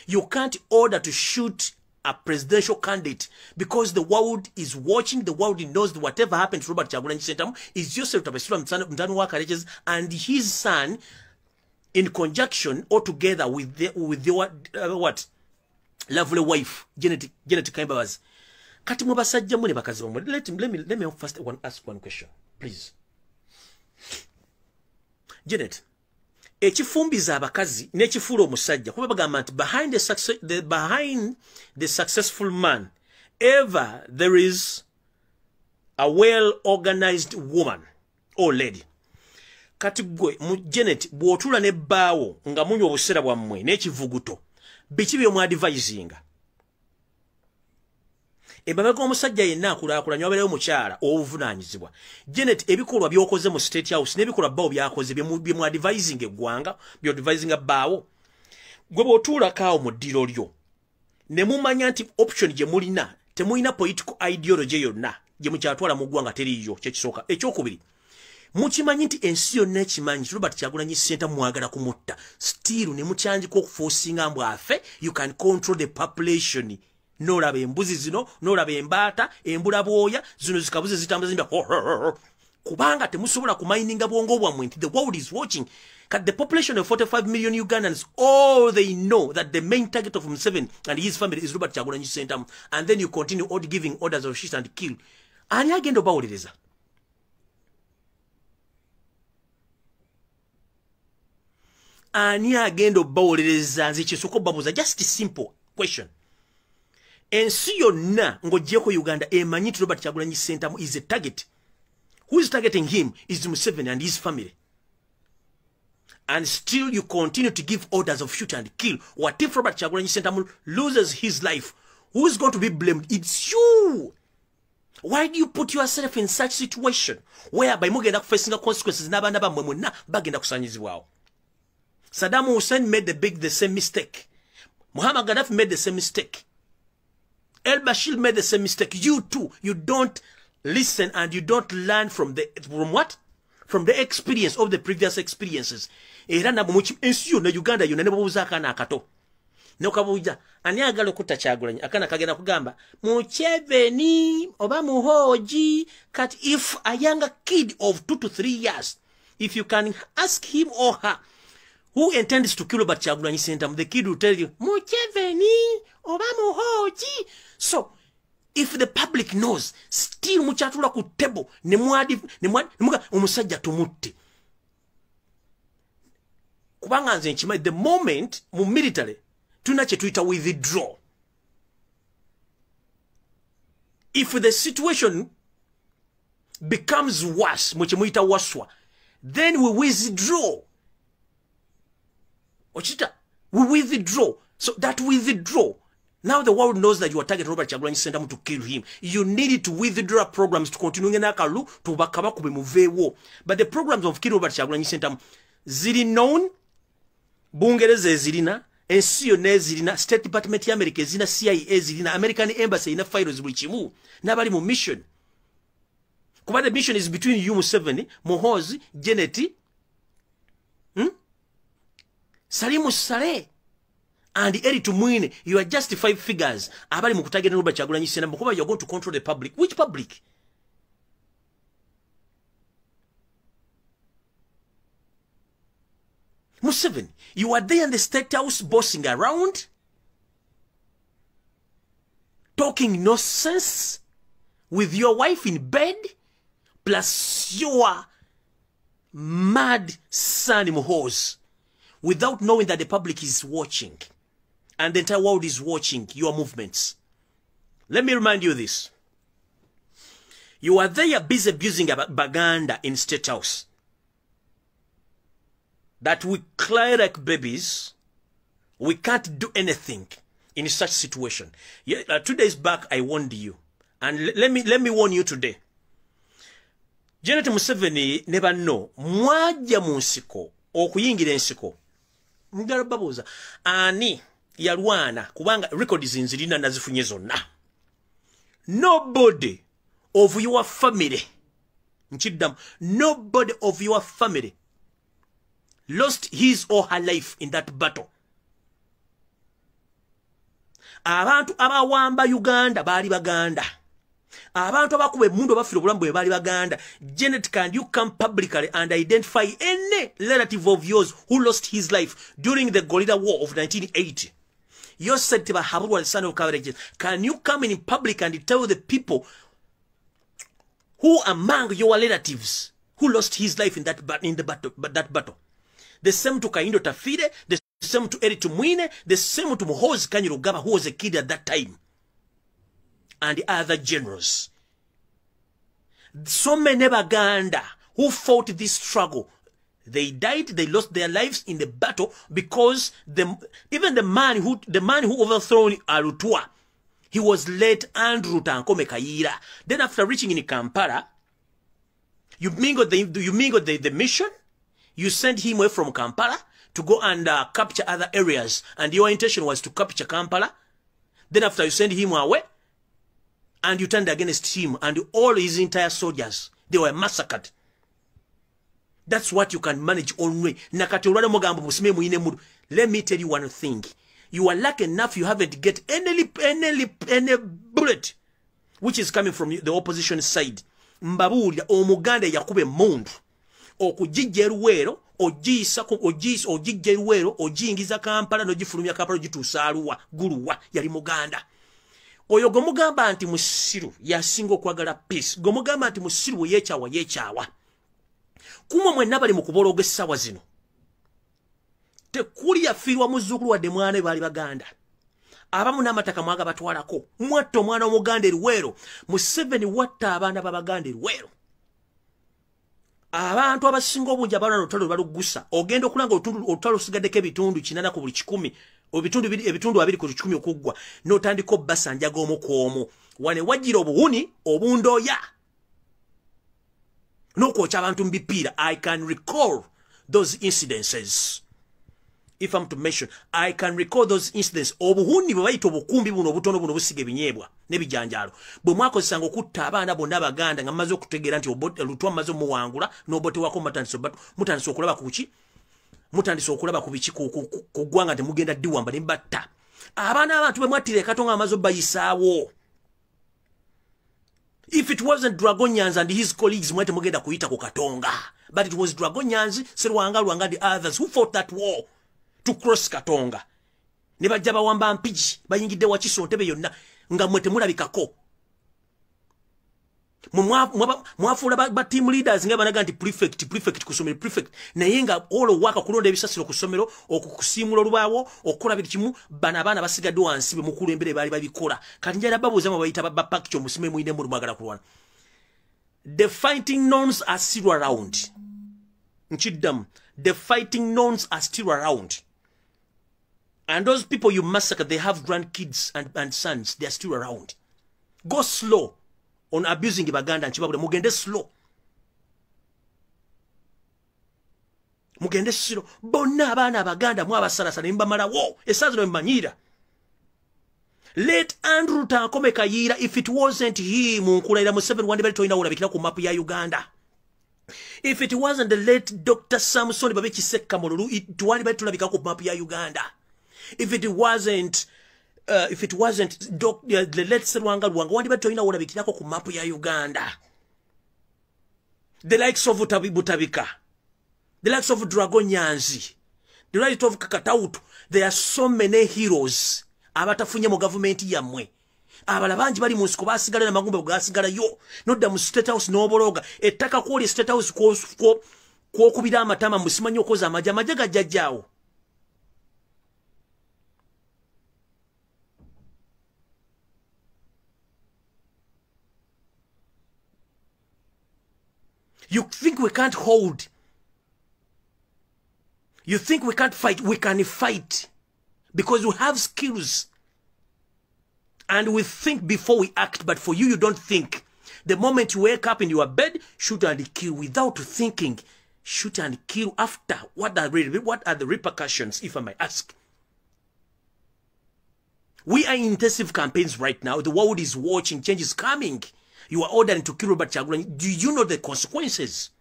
You can't order to shoot a presidential candidate because the world is watching the world knows whatever happened to robert chagulanyi sentamu is joseph tabasirwa mtani wa kareches and his son in conjunction or together with the, with the uh, what? Lovely wife Janet Janet Kaimbawaz kati mu basajja mu ne bakazi bamwe. Let, let, me, let me first one, ask one question please. Janet ekifumbiza abakazi n'ekifuula omusajja kuba bagamba nti behind the, success, the, behind the successful man ever there is a well organized woman or lady kati gwe mu janet bw'otuula n'ebbaawo nga munywa obusera bwammwe n'ekivuguto biki byomwadvisinga emabega omusajja yenna akulaakulanya wabeerayo mukyala ow'obuvunaanyizibwa janet ebikolwa by'okoze mu state house n'ebikolwa bbaawo byakoze byemuadvisinga eggwanga byodvisinga bbaawo gwe bw'otuulako awo mu ddiro lyo ne mumanya nti option gye mulina temulina political ideology yonna gye mukyatwala mu ggwanga teriiyo kyekisooka ekyokubiri mukimanyi nti ensi yonna ekimanyi ti robert kyagulanyi senta mwagala kumutta. Stiiru ne mukyanjika okufuusinga mbw afe you can control the population. Nolaba embuzi zino nolaba embaata embula bwoya zino zikabuze zitambuza zimba kubanga temusobola kumayininga bwongo bwammwe nti the world is watching. Kat the population of 45 million ugandans all they know that the main target of Museveni and his family is robert kyagulanyi sentamu and then you continue od giving orders of shit and kill. Ani agenda obawuliriza ani agenda obbawolereza nze kyesooka obbabuuza? Just simple question. Ensi yonna ng'oggyeko uganda emanyi nti robert kyagulanyi sentamu is a target. Who is targeting him? Is museveni and his family. And still you continue to give orders of shoot and kill. What if robert kyagulanyi sentamu loses his life? Who is going to be blamed? It's you. Why do you put yourself in such situation whereby mugenda kufacinga consequences n'abaana bammwe mwenna bagenda kusanyizibwawo Saddam Hussein made the big the same mistake. Muhammad Gaddafi made the same mistake. El Bashir made the same mistake. You too, you don't listen and you don't learn from the from what? From the experience of the previous experiences. Era na muchi ensi na Uganda yona ne babuza akana akato. Ne kabuja ani agala okutta kyagulanyi akana kagenda kugamba Mucheveni oba muhoji kat if a younger kid of 2 to 3 years if you can ask him or her who intends to kill Robert Chagulanyi Sentamu, the kid will tell you, Mucheveni, oba muhoji. So, if the public knows, still muchatula ku table, ne mwadi, ne mwadi, ne mwadi, umusajja tumutte. Kubanga nze nchima, the moment, mu military, tuna che tuita withdraw. If the situation becomes worse, mweche muita waswa, then we withdraw. Ochita, we withdraw. So that withdraw. Now the world knows that you are targeting Robert Chagulanyi Sentamu to kill him. You need to withdraw programs to continue na kalu to bakaba kube muvewo. But the programs of kill Robert Chagulanyi Sentamu ziri known bungereza zirina ensi yonna ezirina state department ya america ezirina cia ezirina american embassy ina files buli kimu n'abali mu mission kuba the mission is between you museveni muhozi janet? Salimu Sale and Eri Tumwine, you are just five figures. Abali mukutagena Robert Chagulanyi Sentamu kuba you going to control the public. Which public? Museveni, you are there in the state house bossing around, talking nonsense with your wife in bed, plus your mad son Muhoz. Without knowing that the public is watching and the entire world is watching your movements. Let me remind you this. You are there busy abusing Baganda in State House. That we cry like babies. We can't do anything in such situation. Yeah, uh, two days back, I warned you. And let me, let me warn you today. Janet Museveni never know. Mwaja mu nsiko okuyingira ensiko njagala babuuza ani yalwana? Kubanga records nzirina nazifunye zonna. Nobody of your family nkiddamu nobody of your family lost his or her life in that battle. Abantu abawamba uganda baali baganda abantu abakuba emundu abafira obulamu bwe baali baganda janet can you come publicly and identify any relative of yours who lost his life during the gorilla war of 1980 You said to Bahabur, the son of Kavarejes, can you come in public and tell the people who among your relatives who lost his life in that, in the battle, that battle? The same to Kaindo Tafide, the same to Eri Tumwine, the same to Muhozi Kanyirugaba, who was a kid at that time, and the other generals. So many Baganda who fought this struggle they died, they lost their lives in the battle because the, even the man who, the man who overthrown Arutua, he was late Andrew Tankome Kaira. Then after reaching in Kampala, you mingled the, you mingled the, the mission, you sent him away from Kampala to go and uh, capture other areas. And your intention was to capture Kampala. Then after you send him away, and you turned against him and all his entire soldiers, they were massacred. That's what you can manage only. Nakati olwale mugambo musime muyine mulu. Let me tell you one thing. You are lucky enough you haven't get any, any, any bullet which is coming from the opposition side. Mbabuulira omuganda yakube mundu. Okujijja eruweero ogiyisa ogijja eruweero ogiyingiza kampala n'ogifulumya kampala ogituusa aluwa guluwa yali muganda oyo gwe mugamba nti musiru yasinga okwagala peace gwe mugamba nti musiru we yeekyawa yeekyawa. Kumwe mwenna bali mu kubologa essaawa zino. Tekuli yafiirwa muzzukulu wadde mwana we baali baganda. Abamu n'amataka mwaga batwalako mwatta omwana w'omuganda eruweero museveni watta abaana b'abaganda eruweero abantu abasinga obungi abaana olutalo lwebalugusa ogenda okulanga olutalo lusigaddeko ebitundu kinana ku buli kikumi ebitundu abiri ku kikumi okuggwa n'otandika obbasanjaga omu ku omu. Wane wajjira obuwuni obundooya. N'okwokya abantu mu bipiira. I can recall those incidences. If i'm to mention i can recall those incidents obuhuni bwe bayita obukumbi buno obutono buno busiga ebinyeebwa n'ebijanjaalo bwe mwakozesanga okutta abaana bonna abaganda nga mumaze okutegeera nti lutwa mumaze omuwangula n'obotewako mutandise okulaba kuki mutandise okulaba ku biki ku ggwanga nti mugenda ddiwamba ne batta abaana abantu bwe mwattira ekato nga bamaze obbayisaawo if it wasn't dragon nyanzi and his colleagues mwete mugenda kuyita ku katonga. But it was dragon nyanzi serwanga lwanga the others who fought that war to cross katonga. Ne bajja bawamba mpigi bayingidde wakiso ntebe yonna nga mwe temulabikako mwafuula ba team leaders nga banaga nti prefect prefect ku ssomero prefect. Naye nga olowaka kulonda ebisasiro ku ssomero okukusiimula olubaawo okukola biri kimu bano abaana basigadde wansi be mukulembere baali babikola kati njala babuuza mu bayita bapakiki omusime mwine muli mwagala kulwana the fighting nons are still around. Nkiddamu the fighting nons are still around. And those people you massacre they have grandkids and, and sons they are still around. Go slow on abusing baganda nkibabule mugende slow. Mugende slow. Bonna abaana abaganda mwabasalasala nembamalawo esaazi no mmanyiira let andrew tankome kayiira if it wasn't he munkulaira museveni wandi bali tolina wolabikira ku mapu ya uganda. If it wasn't the late dr samson babe kisekka mululu twandi bali tulabika ku mapu ya uganda. If it wasn't uh, if it wasn't doc, uh, the late Serwanga Luanga, wandi bato ina wonabikirako ku mapu ya Uganda. The likes of Utabi Butabika, the likes of Dragon Nyanzi, the likes of Kakatautu, there are so many heroes. Abatafunye mu government yamwe. abala bangi bali mu nsiko basigala na magumba gasigala yo nodda mu state house n'obologa ettaka kwoli state house kwokubira amatama musimanyi okoza amaje amaje gajjajjaawo You think we can't hold? You think we can't fight? We can fight because we have skills. And we think before we act, but for you, you don't think. The moment you wake up in your bed, shoot and kill without thinking. Shoot and kill after. What are, what are the repercussions, if I may ask? We are in intensive campaigns right now. The world is watching. Change is coming. You are ordering to kill Robert Chagulanyi. Do you know the consequences?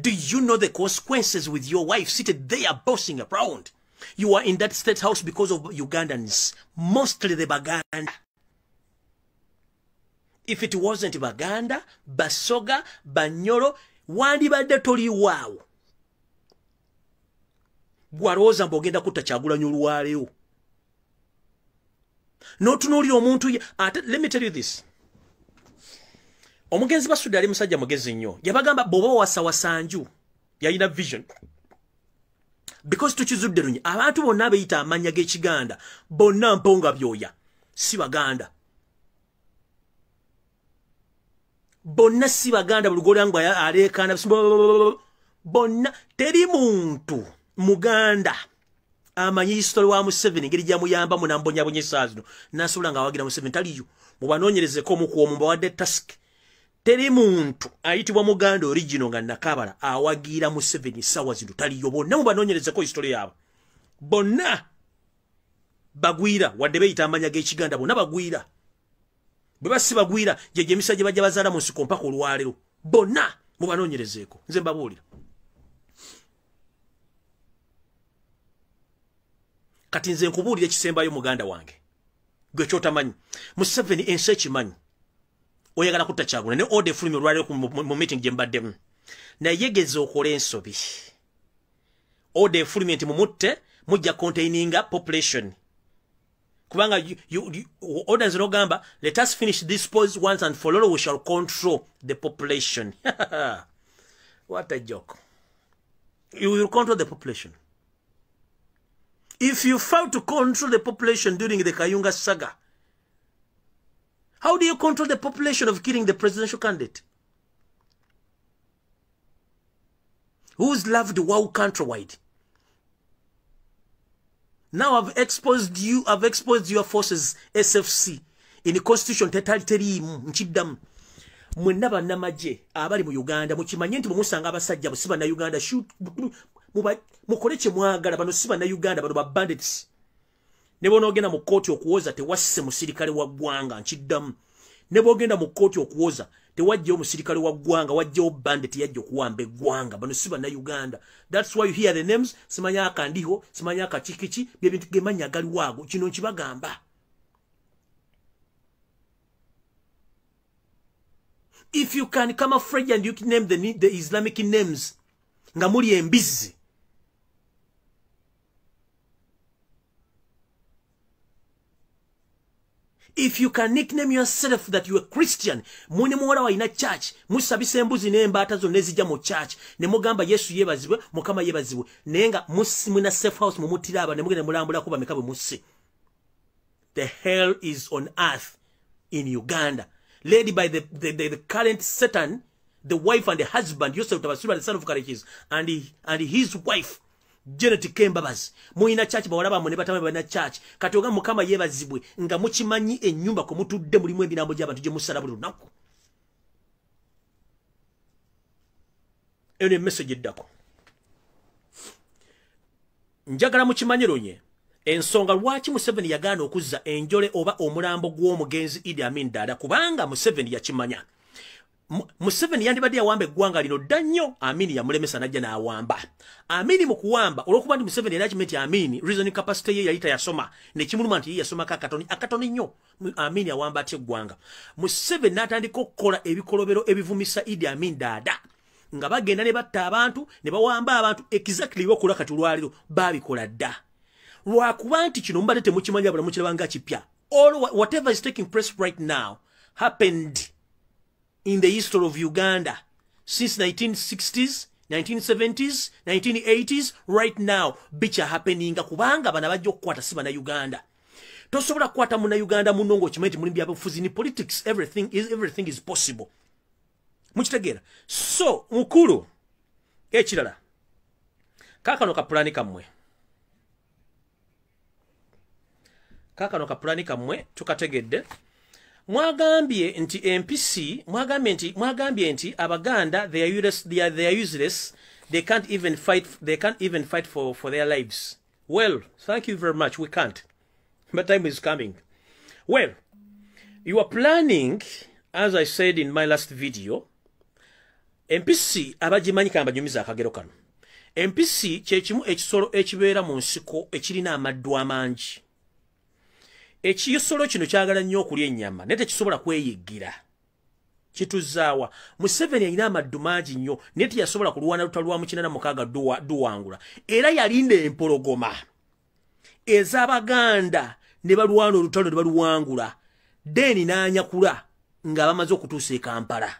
Do you know the consequences with your wife seated there bossing around? You are in that state house because of Ugandans, mostly the Baganda. If it wasn't Baganda, Basoga, Banyoro, wandibadde toli waawo. gwalowooza mbu ogenda kutta kyagulanyi olwaleero n'otunuulira omuntu ate let me tell you this. Omugenzi basudde ali musajja mugezi nnyo yabagamba bw'oba wawasawasa nju yalina vision. Because tukizudde lunyi abantu bonna abeeyita amannya g'ekiganda bonna mponga byoya si baganda. Bonna si baganda bulugolangwa aleekaana bonna teri muntu muganda amanyi history wa museveni ngeri gyamuyamba munambonyabonyesa zino nasobola nga awagira museveni taliyo. Mubanoonyerezeko omukuomu mbawadde task. Teri muntu ayitibwa muganda origino nga nakabala awagira museveni sawa zino taliyo. Bonna mubanoonyerezeko history yaabo bonna bagwira wadde beyita amanya g'ekiganda bonna bagwira. Bwe basi bagwira gyegyo emisa gye bajja bazaala mu nsiko mpaka olwaleero bonna mubanoonyerezeeko nze mbabuulira kati nze nkubuulira ekisembayo muganda wange. Gwe kyotamanyi. Museveni ensi ekimanyi. Oyagala kutta kyagula. Ne ode fulumi olwaliro mu meeting gye mbaddemu. Nayegeza okola ensobi. Ode fulumi nti mumutte mujja containinga population. Kubanga orders nogamba let us finish this pose once and for all we shall control the population. [laughs] What a joke. You will control the population if you fail to control the population during the kayunga saga how do you control the population of killing the presidential candidate? Who's loved wow countrywide? Now i've exposed you i've exposed your forces sfc in the constitution tetali teriimu nkiddamu mwenna bannamagye abali mu uganda mukimanye nti mumusanga abasajja busi bannayuganda mukole kyemwagala bano si bannayuganda bano babandits ne bonaogenda mu kooti okuwoza tewasse musirikale wa ggwanga nkiddamu. Ne bogenda mu kooti okuwoza tewajjayo musirikale wa ggwanga wajjayo bandit yajja okuwamba eggwanga. Bano si bannayuganda. Thats why you hear the names simanya akandiho simanya akakikiki byebintu gemanya agaliwo ago kino nkibagamba. If you can come afraid and you name the, the islamic names nga muli embizi if you can nickname yourself that you are christian muni muwala waina church musabisa embuzi n'embaata zonna ezijja mu church ne mugamba yesu yeebazibwe mukama yeebazibwe naye nga muna safe house mumuttira aba ne mugenda mulambulako bameka bwe musse the hell is on earth in uganda. Led by the, the, the, the current satan the wife and the husband yosef tabasura the son of karekis and, and his wife Janet Kembabazi muina church bawala bamwe ne batamwe bana church. Kati oga mukama yebazibwe nga mukimanyi ennyumba ko mutudde mulimu ebirambo gy'abantu gye musala buli lunaku. Ene message eddako. Njagala mukimanyironye ensonga lwaki museveni yagaana okuzza enjole oba omulambo gw'omugenzi idi amin dada? Kubanga museveni yakimanya museveni yandibadde yawamba eggwanga lino dda nnyo. Amini yamulemesa najja n'awamba. Amini mu kuwamba olw'okuba nti museveni yali akimenti amini reason capacity ye yali tayasoma. Nekimuluma nti ye yasomako akatoni akatoni nnyo. Amini awamba atya eggwanga? Museveni n'atandika okukola ebikolobero ebivumisa idi amin daada nga bagenda ne batta abantu ne bawamba abantu exactly byokola kati olwaliro baabikola dda. Lwakuba nti kino mubadde temukimanya bula mukirabanga kipya. Whatever is taking place right now happened in the history of Uganda since 1960s, 1970s, 1980s, right now, bicha happening kubanga bana bajjo kukwata si bana Uganda. Tosobola kukwata muna Uganda munongo chimeti muri byabufuzi ni politics everything is everything is possible. Mukitegera. So, mukulu ekirala. Kakano ka plani kamwe. Kakano ka plani kamwe tukategedde. Mwagambye nti empisi mwagambye nti mwagambye nti abaganda they are useless they are, they are useless. They can't even fight they can't even fight for for their lives. Well thank you very much. We can't. But time is coming. Well you are planning as i said in my last video empisi abagimanyi kamba nyumiza akagero kano. Empisi kyekimu ekisolo ekibeera mu nsiko ekirina amaddu amangi ekiyisolo kino kyagala nnyo okulya ennyama naye tekisobola kweyiggira kituzaawa. Museveni alina amaddu mangi nnyo naye teyasobola kulwana luta lwa mukinana mukaaga duwangula. Era yalinda empologoma. Ez'abaganda ne balwana olutalo ne baluwangula deni n'anyakula nga bamaze okutuusa ekampala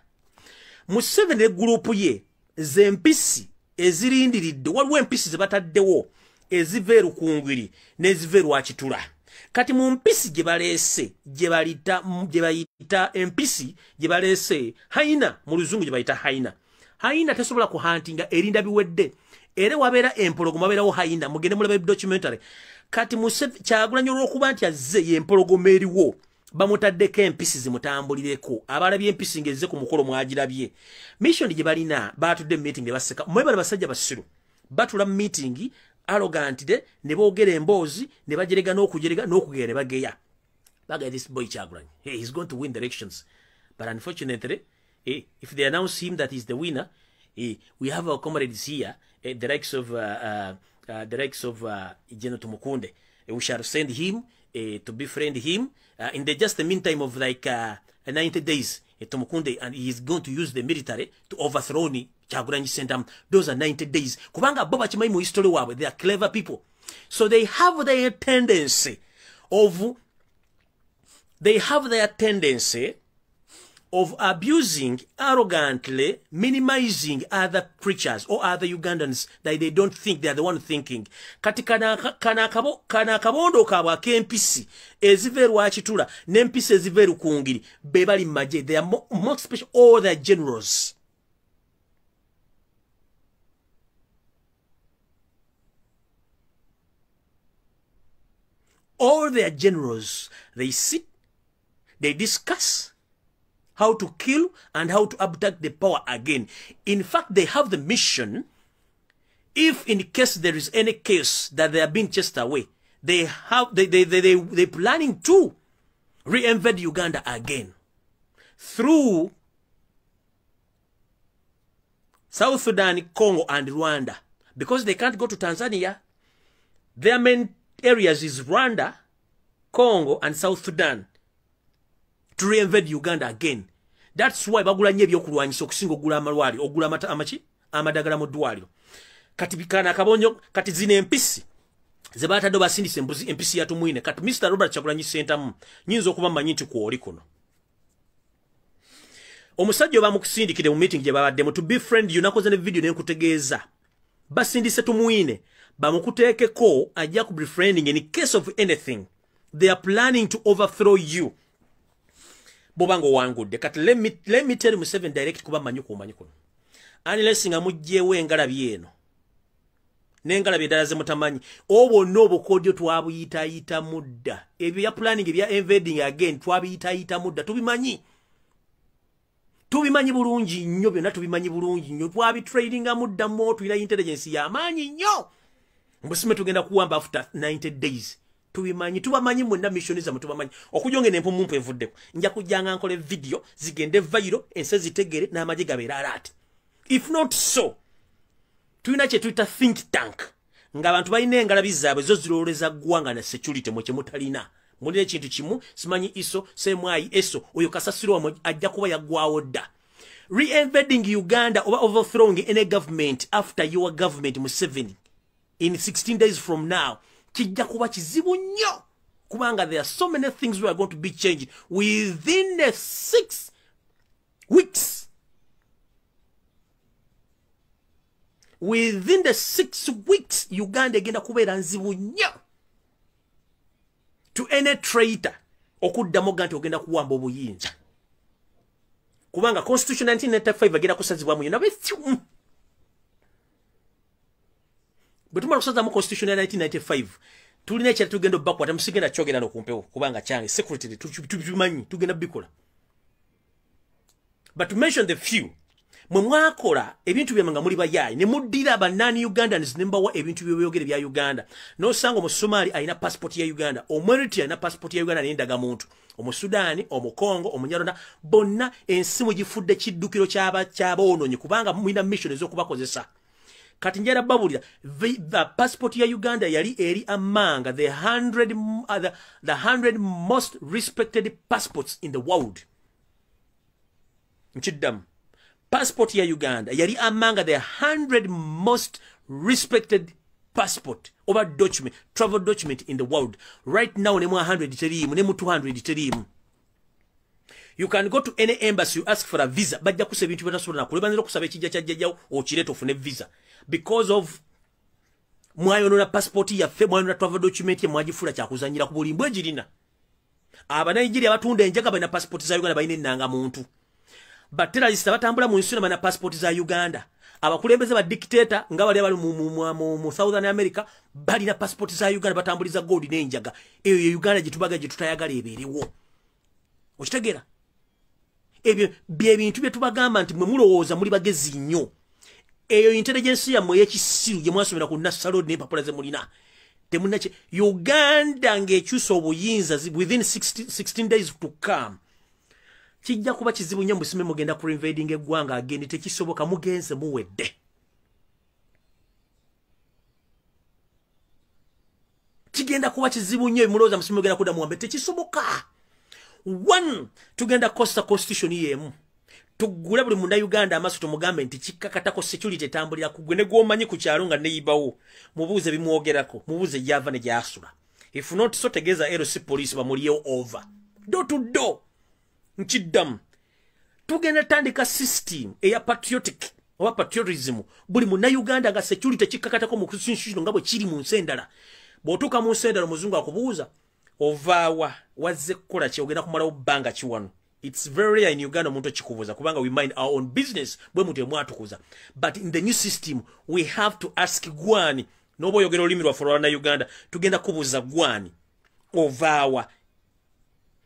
museveni ne gurupu ye zempisi ezirindiridde waliwo empisi ze bataddewo eziva erukungiri n'eziva erwakitula kati mu mpisi gye baleese gye bayita empisi gye baleese haina mu luzungu gye bayita haina. Haina tesobola kuhantinga erinda biwedde era wabeera empologoma wabeerawo haina mugende mulaba documentary. Kati kyagulanyo olw'okuba nti azze yempologoma eriwo bamutaddeko empisi zimutambulireko abalabye empisi ngaezze ku mukolo mwagirabye. Missioni gye balina batudde mu meeting ne baseka. Mwe bano basajja basiru batula mu meeting arrogant de ne boogera emboozi ne bajerega n'okujerega n'okugera ne bageya. Bagaya this boy Kyagulanyi hey, he's going to win the elections. But unfortunately eh, if they announce him that he's the winner eh, we have our comrades here eh, the likes of uh, uh, uh, the likes of uh, General Tumukunde. Eh, we shall send him eh, to befriend him uh, in the just the meantime of like uh, 90 days And he is going to use the military to overthrow me Kyagulanyi Sentam, those are 90 days. Kubanga Boba Chimayi mu history wawe, they are clever people. So they have their tendency of, they have their tendency of abusing arrogantly, minimizing other creatures or other Ugandans that they don't think they are the one thinking. Kati kana, kana, kabo, kana kabondo kabwa kempisi, eziveru wachitula, nempisi eziveru kungiri, bebali maje, they are more, more special, all their generals. all their generals, they sit, they discuss how to kill and how to abduct the power again. In fact, they have the mission, if in case there is any case that they are being chased away, they have, they, they, they, they, they're planning to re-invade Uganda again through South Sudan, Congo, and Rwanda. Because they can't go to Tanzania, their main areas is Rwanda, Congo, and South Sudan to reinvade Uganda again. That's why bagula nnyo ebyokulwanyisa okusinga ogula amalwaliro ogula amaki? Amadagala mu ddwaliro. Kati bikana akabonyo kati zino empisi ze baatadde basindisa embuzi empisi yatumwine kati mr robert kyagulanyi sentamu nyinza okuba mmanyi nti kwoli kuno. Omusajja oba mukusindikire mu meeting gye babaddemu to be friend you nakoze ne video nenkutegeeza basindise tumwine bamukuteekeko ajja ku befriending in case of anything. They are planning to overthrow you bobanga owangudde kati let me, tell Museveni direct kuba manyi kumanyi kuno. Unless nga mugjewo engalabi eno n'engalabi endala ze mutamanyi obwonna obukodyo twabuyitayita mudda. Ebyo ya planning ebya invading again twabiyitayita mudda. Tubimanyi. Tubimanyi bulungi nnyo byonna tubimanyi bulungi nnyo. Twabitradinga muddamu otwira intelligence y'amaanyi nnyo. Mbusime tugenda kuwamba after 90 days tubimanyi tubamanyi mwenna missioni zammwe tubamanyi. Okujonge nempumumpu evuddeko nja kujjanga nkola video zigende vairo ensi zitegere n'amagye gabeera alaati if not so tulina kye tuyita think tank ng'abantu balina engalabi zaabwe zo zirowoleza ggwanga na security mwe kyemutalina mulina ekintu kimu simanyi iso semwayi eso oyo kasasirwa ajja kuba yaggwawo dda. Reinvading uganda oba overthrowing any government after your government museveni in 16 days from now kijja kuba kizibu nnyo kubanga there are so many things we are going to be changing within the six weeks. Within the six weeks uganda egenda kubeera nzibu nnyo to any traitor okuddamu ga nti ogenda kuwamba obuyinza. Kubanga constitution 1995 agenda kusazibwamu yo nabe bwe tumala kusazamu constitution ya 1995 tulina ekyali tugenda obbakwata musigenda kyogenda nokumpewo kubanga kyange secretary tubimanyi tugenda bikola. But to mention the few mwe mwakola ebintu byamwe nga muli bayaayi ne muddira bannani ugandans ne mbawa ebintu byebyogere bya uganda. Nosanga omusomaali alina passport ya uganda omweriti alina passport ya uganda nayendagamuntu omusudaani omukongo omunyalonda bonna ensi mwe gifudde kiddukiro kyaboononyi kubanga mulina mission ez'okubakozesa kati njera babulira the passport ya uganda yali eri amanga the 100, uh, the, the 100 most respected passports in the world. Nkiddamu passport ya uganda yali amanga the 100 most respected passport oba document travel document in the world. Right now ne mu 100 teriimu ne mu 200 teriimu you can go to any embassy you ask for a visa. Bajja kusa ebintu byetasobola nakulebanira okusaba ekijja kyajjajjawo okireeta ofune visa. Because of mwayonona passport yaffe mwayonona travel document ye mwagifuula kyakuzanyira ku bulimbwe egirina. Abanigeria abatunda enjaga balina passport za uganda balina ennanga muntu. Bateralist batambula mu nsi balina passport za uganda. Abakulembeze ba dictator nga bali abali mu southern america balina passport za uganda batambuliza gold n'enjaga. Eyo ye uganda gyetubaga gyetutayagala ebeerewo. Okitegeera ebyo byebintu byetubagamba nti mwe mulowooza muli bagezi nnyo. Eyo intelligence yammwe eyekisiru gye mwasomera ku nasalod n'empapula ze mulina. Temunaki uganda ng'ekyusa obuyinza within 16, 16 days to come. Kijja kuba kizibu nnyo musime mugenda ku invading eggwanga agendi tekisoboka mugenze muwedde. Kigenda kuba kizibu nnyo ebimulowooza musime mugenda kudda muwambe tekisoboka one tugenda kosta constitution yemu. Tugule buli munnauganda amaaso tumugambe nti kikkakatako security etambulira ku gwe ne gwomanyi ku kyalo nga neyibawo mubuuze bimwogerako mubuuze gyava ne gyasula. If not so tegeeza lc police bamulyewo over. Do to do nkiddamu. Tugenda tandika system eya patriotic oba patriotism. Buli munnauganda nga security kikkakatako mu constitution nga bwe kiri mu nsi endala. Bw'otuuka mu nsi endala omuzungu akubuuza ovaawa wazze kukola ki ogenda kumalawo bbanga kiwano its very rare in uganda omuntu ekikubuuza kubanga we mind our own business bwe muntu emwatukuza but in the new system we have to ask gwani noba oyogera olulimi lwaffe olwala na uganda tugenda kubuuza gwani ovaawa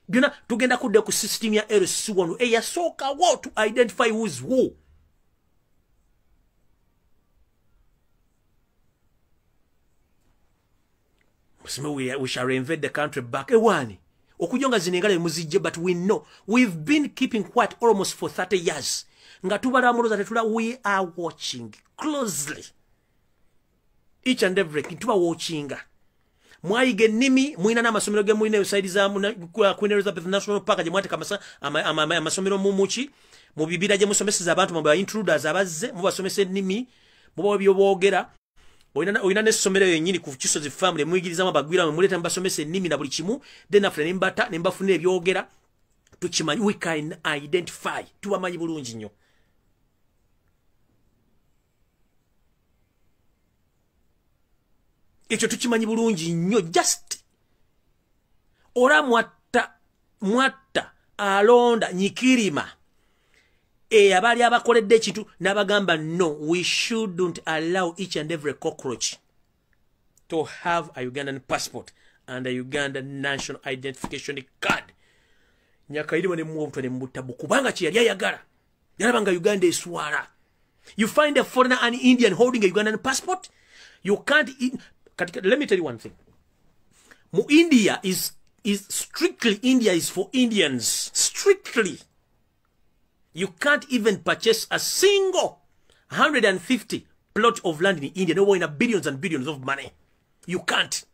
byonna tugenda kudda ku system ya lc wano eyasookawo to identify whos who we, we shall reinvade the country back. Ewani okujja nga zino engala emuzijje but we know. We've been keeping quiet almost for 30 years. Nga tubalamuloza tetula we are watching closely. Each and every tuba watchinga mwayiga ennimi mwina n'amasomero ge mwina esaidi za queen elizabeth national park gye mwateka amasomero mumuki mu bibira gye musomeseza abantu mwe intruders abazze mubasomesa ennimi mubawa byoboogera oyina n'essomero yennyini ku kisozi family muyigirizamu abagwira muleeta mubasomesa ennimi na buli kimu then after nembata nembafunira ebyogera tukimanyi we can identify tubamanyi bulungi nnyo. Ekyo tukimanyi bulungi nnyo just ola mwatta mwatta alonda nyikirima eyabaali abakoledde ekintu n'abagamba no we shouldn't allow each and every cockroach to have a ugandan passport and a ugandan national identification card. Nyakairiwa nemuwa obutwa nemubutabu kubanga kyeyali ayagala. Yalaba nga uganda eswala. You find a foreigner an indian holding a ugandan passport? You can't let me tell you one thing. Mu india is, is strictly india is for indians. Strictly you can't even purchase a single 150 plot of land in India, no in a billions and billions of money. You can't.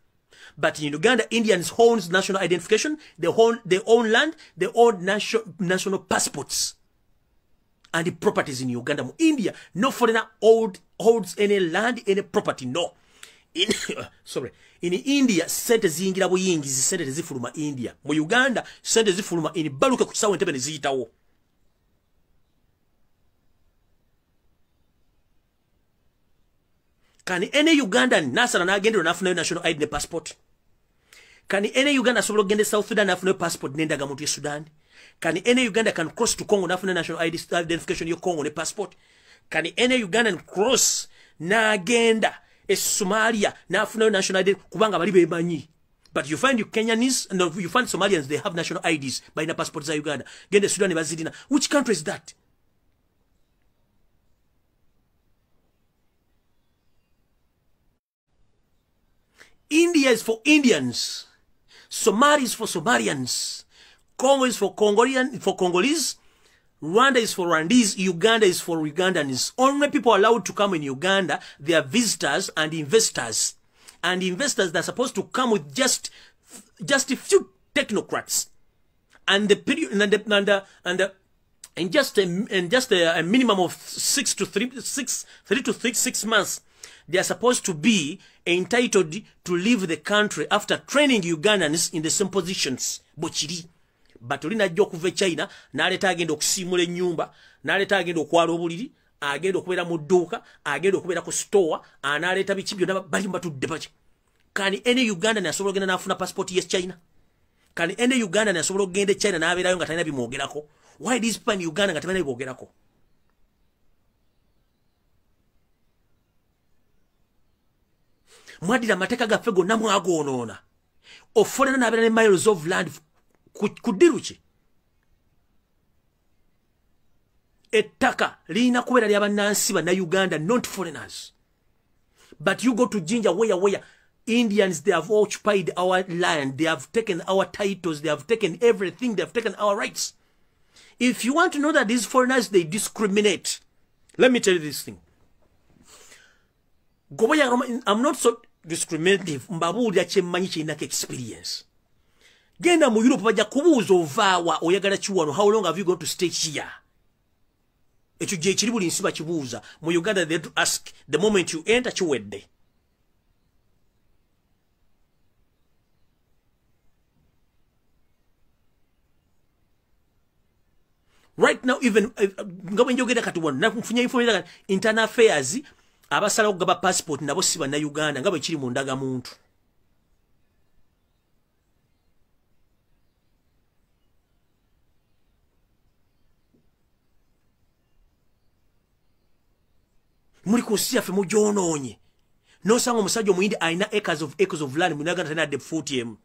But in Uganda, Indians own national identification, they own, they own land, they own national, national passports and the properties in Uganda. India, no foreigner hold, holds any land, any property, no. In, [coughs] sorry. In India, sente zingira buyingi, sente zifuluma India. Mu Uganda, sente zifuluma in baluka kuchisawa ntebe neziyitawo. Can any Ugandan nasala n'agendera n'afunayo national ID ne passport? Can any Uganda asobola okugenda South Sudan n'afunayo passport n'endaga muntu ye Sudan? Can any Uganda can cross to Congo n'afuna national ID identification yo Congo ne passport? Can any Ugandan cross n'agenda e Somalia n'afunayo national ID kubanga bali bemanyi? But you find you Kenyans, no, you find Somalians, they have national IDs by na passport za Uganda. Gende Sudan ne bazidina. Which country is that? India is for Indians. Somalia is for Somalians. Congo is for Congolian for Congolese. Rwanda is for Rwandese. Uganda is for Ugandans. Only people allowed to come in Uganda, they are visitors and investors. And investors, they're supposed to come with just, just a few technocrats. And the period, and the, and the, and the in just a, in just a, a minimum of six to three, six, three to three, six months, they are supposed to be entitled to leave the country after training Ugandans in the same positions. Bochiri. But olina ajja okuva e China n'aleeta agenda okusiimula ennyumba n'aleeta agenda okwala obuliri agenda okubeera mu dduuka agenda okubeera ku store anaaleeta biki byonna bali batudde baki kani ene uganda nasobola ogenda n'afuna passport yes china kani ene uganda nasobola okugenda e china n'abeerayo nga talina bimwogerako why this pan uganda nga tebalina bimwogerako mwaddira amateeka gaffe gonna mwagoonoona ofolera n'abeera ne miles of land ku ddiru ki ettaka lirina kubeera lyabannansi bannauganda not foreigners. But you go to jinja where where indians they have occupied our land. They have taken our titles. They have taken everything. They have taken our rights. If you want to know that these foreigners they discriminate let me tell you this thing. I'm not so discriminative mbabuulira kyemmanyi kirinako experience. Genda mu europe bajja kubuuza ovaawa oyagala kiwano how long have you gone to stay here? Ekyo gye kiri buli nsi bakibuuza mu uganda they to ask the moment you enter kiwedde. Right now even eh, nga bwe njogera kati wano nafunye information internal affairs abasalawo kugaba passport nabo si bannayuganda nga bwe kiri mu ndagamuntu. Muli ku nsi yaffe mugyonoonye nosanga omusajja omuyindi alina acres of acres of land munaganda talina adde fuuti emu.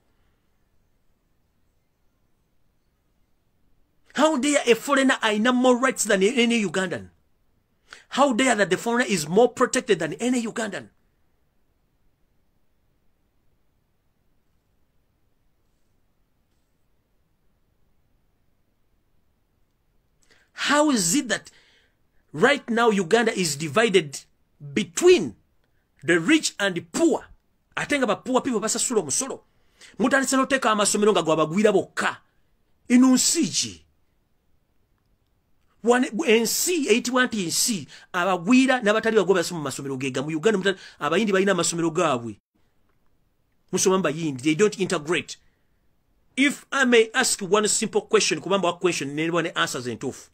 How dare a foreigner alina more rights than any ugandan how dare that the foreigner is more protected than any ugandan? How is it that right now uganda is divided between the rich and the poor? Ate nga bapoor people basasula omusolo mutandise noteeka amasomero nga gwabagwira nsi ki ensi eyitibwa nti ensi abagwira n'abatali bagwa basoma mu masomero gega mu uganda abayindi balina amasomero gaabwe. Musoma mubayindi they don't integrate. If i may ask one simple question kubamba wa question neba ne answers entuufu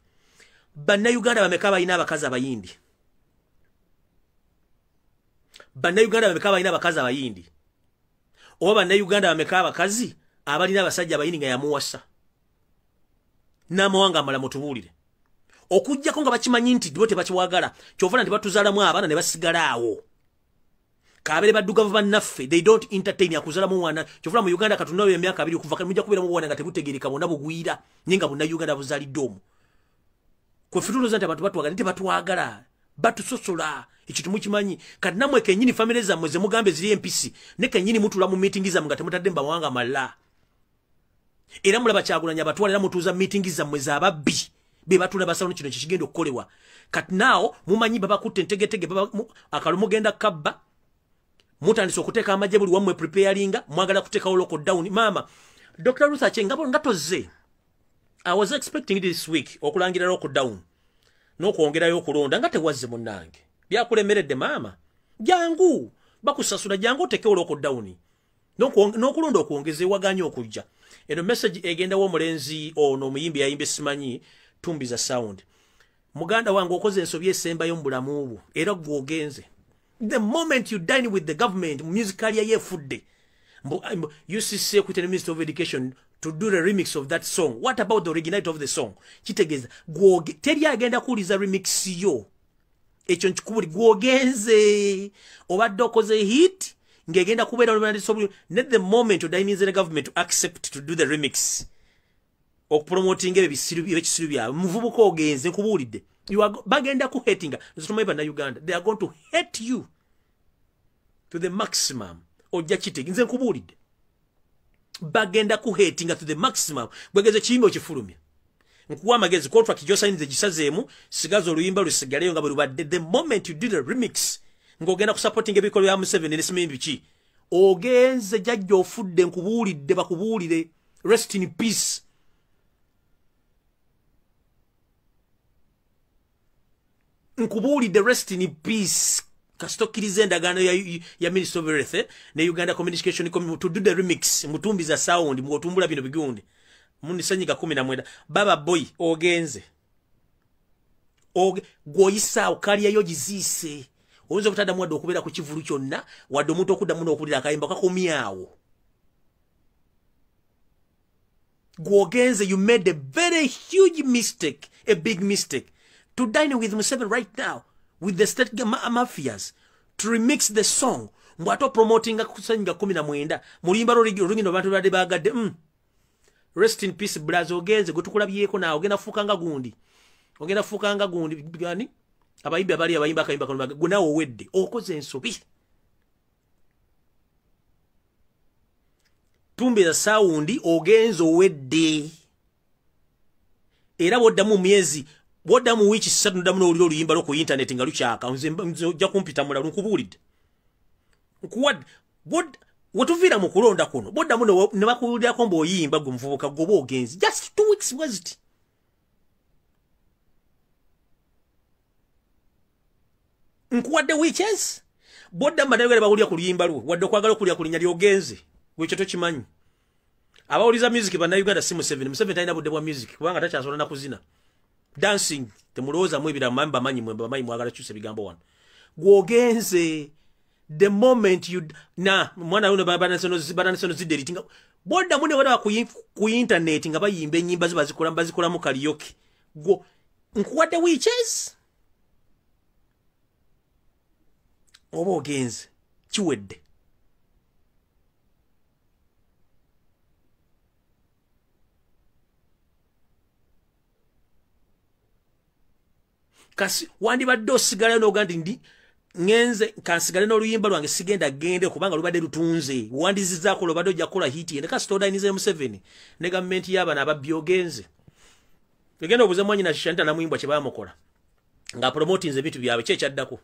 bannayuganda bameka balina abakazi abayindi? Bannayuganda bameka balina abakazi abayindi? Oba bannayuganda bameka abakazi abalina abasajja abayindi nga yamuwasa? N'amawanga amala mutubuulire okugjako nga bakimanyi nti bo tebakiwagala kyovana nti batuzaalamu abaana ne basigala awo. Kabere baddugavu bannaffe they don't entertain akuzaalamu mwana kyovula mu uganda katundawo emyaka abiri okuva mujja kubeeramu bwana nga tebutegereka bonna bugwira nye nga bunnayuganda buzaalidde omu. Kwefituloza nti abantu batwagala tebatwagala batusosola ekyo temukimanyi. Kati namwe kenyini famire zammwe zemugambe ziri empisi ne kenyini mutula mu miitingi zammwe nga temutadde mu bawanga mala. Era mulaba kyagulanya abatwala era mutuuza miitingi zammwe zababbi be batula basalo kino kikigenda okukolebwa kati naawo mumanyi babakutte entegetege akalo mugenda kabba. Mutandise okuteeka amagye buli wammwe preparinga mwagala kuteekawo lockdown maama dr ruth achengabo nga tozze I was expecting this week okulangira lockdown n'okwongerayo okulonda nga tewazze munnange. Byakulemeredde maama jangu bakusasula jangu otekewo lockdown n'okulonda okwongeza ewaganya okujja. Eno message egendawo omulenzi ono omuyimbi yayimba esimanyi tumbiza sound. Muganda wange okoze ensobi esembayo mu bulamu bwo era gwogenze. The moment you dine with the government musicalia yefudde. Ucc ekwite ne minister of education to do the remix of that song. What about the originality of the song? Kitegeeza teri agenda kuwuliza remix yo. Ekyo nkikubuli gwogenze. Obadde okoze hit ng'egenda kubeera ne the moment odayininze ne government to accept to do the remix okupromotinga ebyo ebekisiru byabwe. Muvubuka ogenze nkubuulidde. Bagenda kuhatinga nzitumayi bannayuganda they are going to hate you to the maximum. Ojja kitege nze nkubuulidde. Bagenda kuhatinga to the maximum. Bwegeze kiyimba okifulumya. Nkuwa amagezi contract gyosayinize gisazeemu sigaza oluyimba lusigaleyo nga bwe lubadde. The moment you did a remix ng'ogenda kusupportinga ebikolwa bya museveni nesimanyi biki ogenze jajja ofudde nkubuulidde bakubuulire. Rest in peace nkubuulidde rest in peace. Kasitokkiriza endagaano ya, ya minister of earth ne uganda communication to do the remix mutumbiza sound mwotumbula bino bigundi munisanyiga kumi na mwenda. Baba boy ogenze. Gwoyisaawo kalyayo giziise. Oyinza obutaddamu wadde okubeera ku kivulu kyonna wadde omuntu okuddamu n'okulira akayimba kakomyawo gwogenze you made a very huge mistake a big mistake to dine with Museven right now with the state ma mafias to remix the song. Mbwate opromotinga kusanyiga kumi na mwenda. Mulimba olugino bantu badde bagadde mm. rest in peace bras ogenze. Gwetukulabyeko naawe ogenda fuukanga gundi. Ogenda fuukanga gundi. Gani abayimbi abali abayimba akayimba kano gwe naawe owedde okoze ensobi. Tumbeza saawundi ogenze owedde. Era bwoddamu myezi bwoddamu wiiki sisatu noddamu n'owulira oluyimba lwo ku intaneti nga lukyaka nze ojja kumpita mulala nkubuulidde nkuwadde wetuviira mu kulonda kuno. Bwoddamu ne bakuwulirako mbw'oyimba gwe muvubuka goba ogenzi just two weeks wazit nkuwadde weekends bwoddamu banayogera bawulira ku luyimba lwo wadde okwagala okulya ku linnya lyogenze gwekyo tokimanyi abawuliza music bannayuganda si museveni museveni talina budde bwa music. Kubanga takyasobola na kuzina dancing temulowoozamu ebirala mami bamanyi mwe bamanyi mwagala kyusa ebigambo wano. Gwogenze the moment you na mwana uno bananasono zideriti nga boddamu ne balaba ku internet nga bayimba enyimba zo bazikola bazikolamu kaliyoke gwo nkuwadde weeches oba ogenze kiwedde kasi wandibadde osigalayo noga nti ndi ngenze kansigale n'oluyimba lwange sigenda gende kubanga lubadde lutunze. Wandizizaako lobadde ojja kukola hiti ne kasi todayinize museveni ne gavumenti y'abana ababbi ogenze egenda obuze mwanyina shanita namwimbwa kye bamukola ngaapromotinze ebintu byabwe kyekyaddako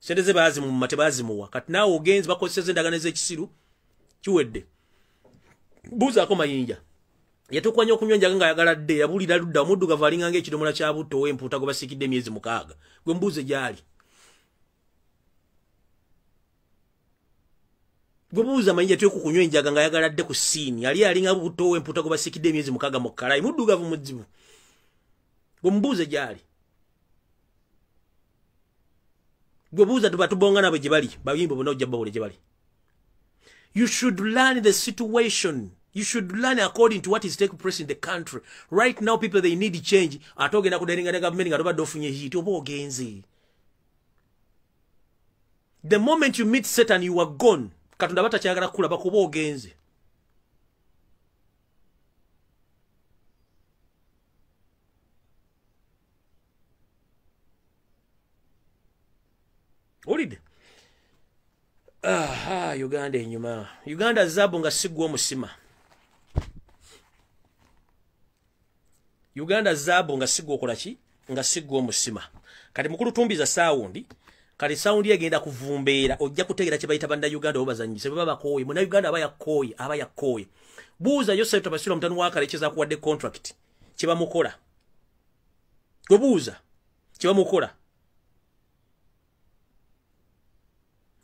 sente ze baazimuma tebaazimuwa kati naawe ogenze bakozeseza endagano ez'ekisiru kiwedde. Buuzaako mayinja yatukwanya okunywa njaga nga yagala dde yabulira ludda omuddugavu alinganga ekidomola kya butto ow'empuuta gwe basiikidde emyezi mukaaga. Gwe mbuuze gyali. Gwe buuza mayinja tyoku kunywa enjaga nga yagala dde ku siini. Yali alinga butto ow'empuuta gwe basiikidde emyezi mukaaga mu kalayi muddugavu muzibu gwe mbuuze gyali. Gwe buuza tuba tubonga nabwe gye bali bayimbo bonna ojja babule gye bali. You should learn the situation You should learn according to what is taking place in the country. Right now, people, they need change. Atoge na kudaringa na government, nga dofunye hiti, obo ogenzi. The moment you meet Satan, you are gone. Katunda bata chagara kula, bako obo ogenzi. Olide. Aha, Uganda enyuma. Uganda zabu nga sigwa musima. Uganda zaabu nga sigwa okola ki? Nga sigwa omusima. Kati mukulu tumbiza saawundi kati saawundi egenda kuvumbeera ojja kutegera kye bayita bannayuganda oba bazanyise baba bakooye munnayuganda aba yakooye aba yakooye buuza yosef tabasira omutani wakale kyeza kuwadde contract? Kye bamukola. Gwe buuza kye bamukola.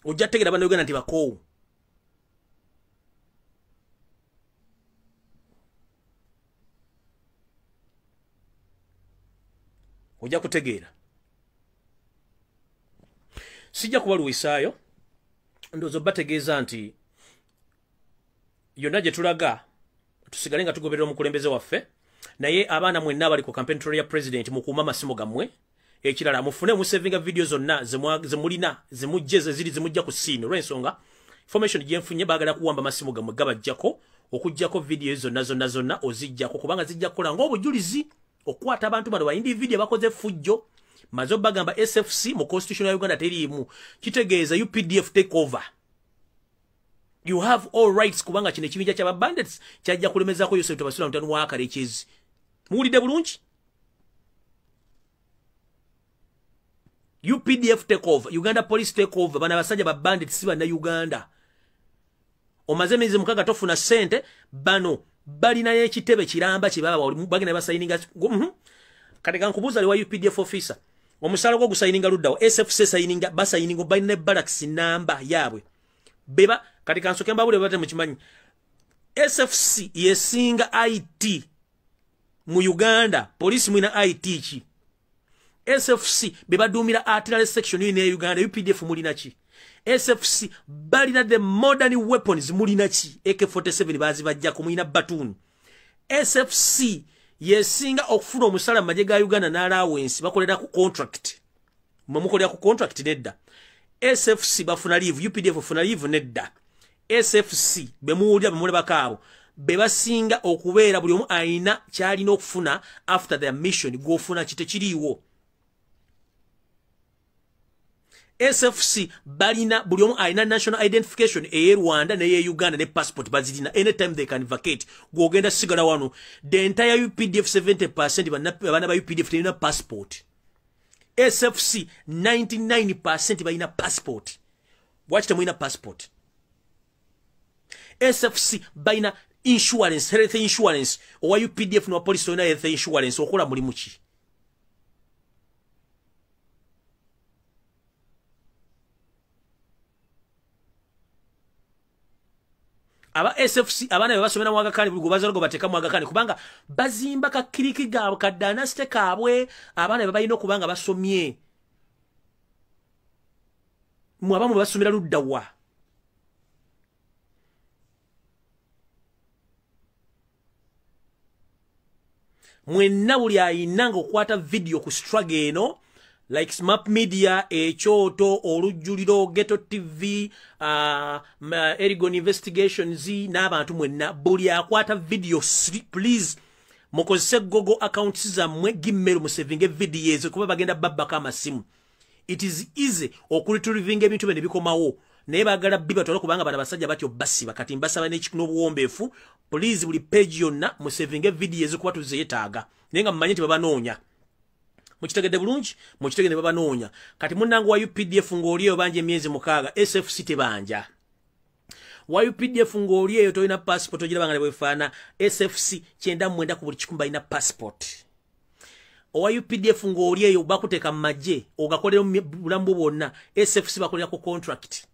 Ojja kutegera bannayuganda nti bakoowu ojja kutegeera. Sijja kubaluwisaayo ndowooza bategeeza nti yonna gye tulaga tusigale nga tugoberera omukulembeze waffe naye abaana mwenna abali ku campaign ya president mukuuma amasimu gammwe ekirala mufune musevinga vidiyo zonna zemulina zemujje zeziri zemujja ku siini olw'ensonga information gyenfunye baagala kuwamba amasimu gammwe gabajjako okugjako vidiyo zonna zonna zonna ozijjako kubanga zijja kukola ng'obujulizi okwata abantu bano baindividia bakoze fujjo. Mazo bagamba SFC mu constitution ya Uganda teriimu. Kitegeeza UPDF take over. You have all rights kubanga kino ekibinja kyaba bandits kyajja kulemezako Yosef Tabasula mutanu wa Karekezi muwulidde bulungi? UPDF take over. Uganda police take over. Bana basajja ba bandits si bana Uganda omaze emyezi mukaga tofuna sente bano balina ekitebe kiramba kibaba bagenda basayininga -hmm. kati kankubuuza liwa UPDF officer omusala gwo gusayininga luddawo sfc sayininga basayininga balina ebalax namba yaabwe. Beba kati kansoke mbabule bate mukimanyi sfc yesinga it mu uganda polisi mwina it ki? Sfc bebaduumira artillery section yina e uganda updf mulina ki sfc balina the modern weapons mulina ki? Ak47 bazibajjako mulina batoon. Sfc yesinga okufuna omusala mu magye ga uganda n'alawensi bakolera ku contract. Mwemukolera ku contract nedda. Sfc bafuna live updf bafuna live nedda. Sfc bemuwulira bemulabako abo bebasinga okubeera buli omu ayina kyalina okufuna after their mission gwofuna kitekiriiwo sfc balina buli omu alina national identification eye rwanda neye uganda ne passport bazirina. Anytime they can vacate gwogenda sigala wano the entire updf 70 abaana ba updf telina passport. Sfc 99 balina passport. Waki temulina passport? Sfc balina insurance health insurance. Owa updf nowa police olina health insurance okola mulimu ki aba SFC abana be basomera mu agakani buli gobaza rogo bateka mu agakani kubanga bazimba ka kiriki gaabo ka dynasty kaabwe abana be bayina kubanga basomye. Mu abamu basomera luddawa mwenna buli ayina nga okwata video ku struggle eno like smart media ekyoto olujjuliro geto tv uh, erigon investigations n'abantu mwenna. Buli akwata video please mukozese google accounts zammwe gimmero musevinga evidiyo ezo kuba bagenda babbako amasimu. It is easy okuriturivinga ebintu bene bikomawo naye bagala biba tola kubanga bana basajja batyo basiba kati mbasaba n'obuwombeefu. Please buli page yonna musevinga evidiyo ezikuba tuzeetaaga. Naye nga mumanyi nti babanoonya mukitegedde bulungi mukitegedde babanoonya. Kati munnange wa updf ng'olieyo banja emyezi mukaaga sfc tebanja. Wa updf ng'olieyo tolina passport ogirabanga ne bwefaana sfc kyenda mwenda ku buli kikumi balina passport. Owa updf ng'olieyo bakuteeka mu magye ogakolera bulamu bwo bwonna sfc bakolera ku contract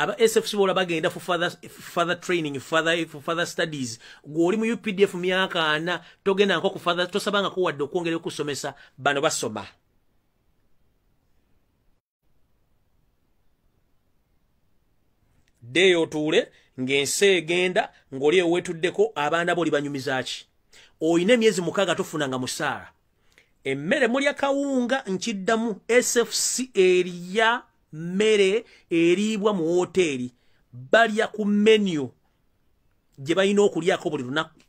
aba sfc bola bagenda for further, further training further, for further studies. Gwoli mu updf myaka ana togenda nko ku further tosabanga kuwadde okwongera okusomesa bano basoma. Deeyo otuule ng'ensi egenda ng'oli eweetuddeko abaana bo oli banyumizaki oyina emyezi mukaaga tofunanga musaala. Emmere mulya kawunga nkiddamu sfc eriya mmere eriibwa mu woteeri balya ku menu gye balina okulyako buli lunaku.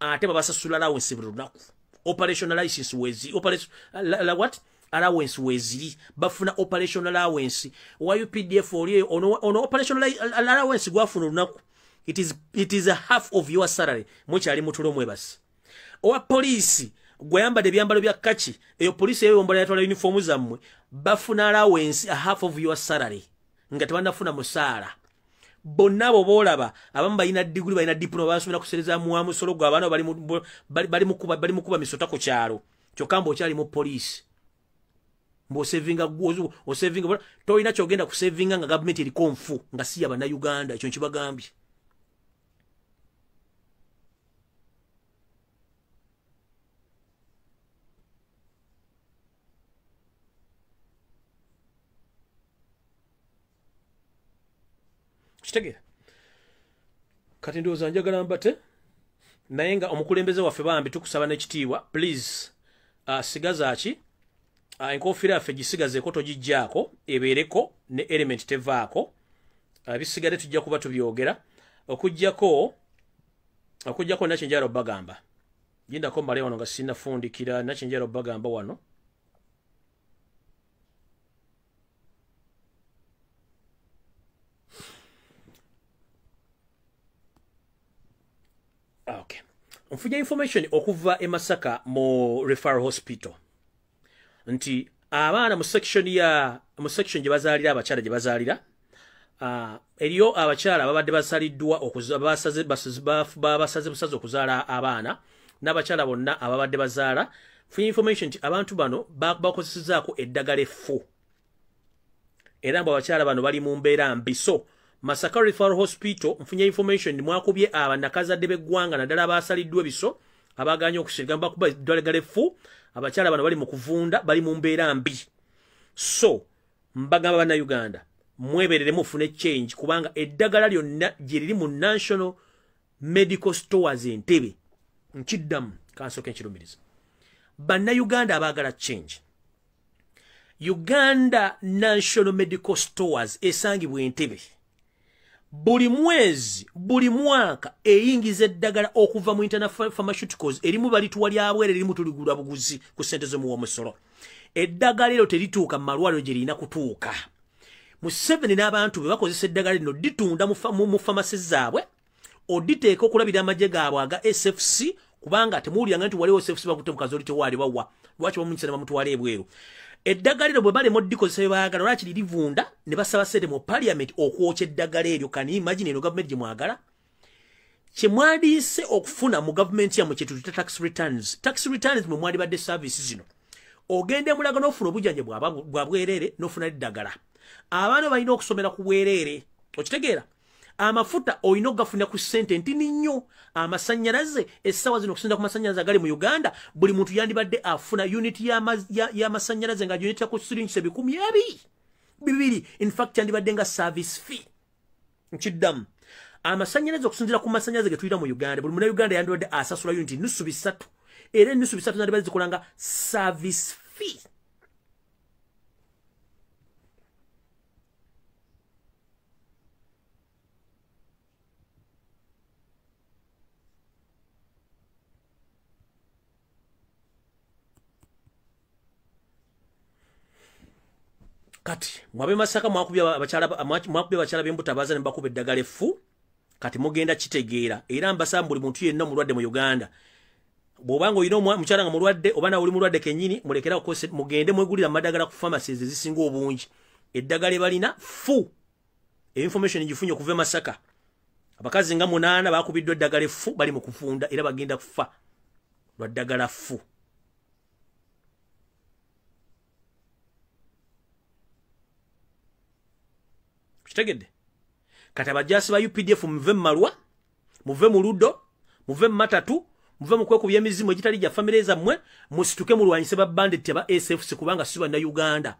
Ate babasasula allowance buli lunaku. Operation license wezi what? Allowance weziri. Bafuna operation allowance. Owa updf oli ono, ono operation allowance gwafuna olunaku. It is, it is a half of your salary. Mukyali mutulo mwebasi owa poliisi gweyambadde ebyambalo bya kaki eyo poliisi eyo yombala yatwala uniform zammwe bafuna allowance a half of your salary nga tebanafuna musaala. Bonna abo boolaba abamu balina diguli balina diploma basomera kusereza muwa musolo gwe abaana bali mukuba misota ku kyalo. Kyokka mba okyali mu poliisi mbaosevinga osevinga tolina kyogenda kusevinga nga gavumenti eriko nfu nga si yabannauganda ekyo nkibagambye kitegeera kati ndowooza njagala mbate naye nga omukulembeze waffe bambi tukusaba n'ekitiibwa please uh, sigazaaki uh, enkofiira yaffe gisigazeeko togijjaako ebeereko ne element tevaako. Uh, bisigadde tujja kuba tubyogera. Okugjako okugjako nakyenjala obbagamba. Gindako mbale wano nga sinafundikira nakyenjala obbagamba wano okay. Nfunya information okuva e Masaka mu referral hospital. Nti abaana mu section ya mu section gye bazaalira abakyala gye bazaalira uh, eriyo abakyala babadde basaliddwa basaze busaze okuzaala abaana n'abakyala bonna ababadde bazaala. Funye information nti abantu bano bakozesezaako eddagala effu. Era mbu abakyala bano bali mu mbeera mbi so masaka referral hospital nfunye information mwakubye abanakazadde b'eggwanga naddala abasaliddwa ebiso abaganye okusirigamba kuba eddagala effu abakyala bano bali mu kuvunda bali mu mbeera mbi. So mbagamba bannayuganda mweberere mufune change kubanga eddagala gye liri mu national medical stores entebe nkiddamu kansooka enkirumiriza bannayuganda abaagala change. Uganda national medical stores esangibwa entebe buli mwezi buli mwaka eyingiza eddagala okuva mu internal pharmaceuticals. Erimu balituwa lyabwere erimu tuligula buguzi ku sente zomuwa omusolo. Eddagala ero terituuka mu malwaliro gye lirina kutuuka. Museveni n'abantu be bakozesa eddagala lino ditunda mu famasi zaabwe oditeeka okulabira amagye gaabwe aga sfc kubanga temuwuliranga nti waliwo sfc bakutte mukazi oli tewaali bawa lwaki bamunyisa ne bamutwala ebweru eddagala eryo bwe balema odikozesa byebaagala olwaki lirivunda? Ne basaba sente mu paliament okwokya eddagala eryo. Kani imagine eno gavumenti gye mwagala? Kyemwandiise okufuna mu gavumenti yammwe kyetuyita tax returns. Tax returns mwe mwandibadde service zino. Ogenda emulaga n'ofuna obujjanja bwa bwereere n'ofuna eddagala. Abaana balina okusomera ku bwereere okitegeera amafuta olina okugafunira ku ssente ntini nnyo. Amasanyalaze essaawa zino okusinza ku masanyalaze agali mu uganda buli muntu yandibadde afuna uniti y'amasanyalaze nga uniti ku siringisa ebikumi ebiri bibiri infact yandibadde nga service fee. Nkiddamu. Amasanyalaze okusinzira ku masanyalaze ge tulina mu uganda buli munauganda yandibadde asasula uniti nusu bisatu. Era enusu bisatu zandibadde zikolanga service fee kati mwabe masaka mwakubye abakyala b'embuto abaza ne bakuba eddagala effu kati mugenda kitegeera. Era mbasaba buli muntu yenna omulwadde mu uganda bw'obanga olina omukyala nga mulwadde oba nawe oli mulwadde kennyini mulekera mugende mwegulira amadagala ku pharmacies ezisinga obungi. Eddagala ebalina fu information gifunye okuva e masaka. Abakazi nga munaana bakubiddwa eddagala effu bali mu kufunda era bagenda kufa. Lwa ddagala ffu kitegedde? Kati abajasi ba updf muve mumalwa muve mu luddo muve mu matatu muve mu kwekubya emizimu egitali gya famire zammwe musituke mulwanyise babanditi aba sfc kubanga si bannayuganda.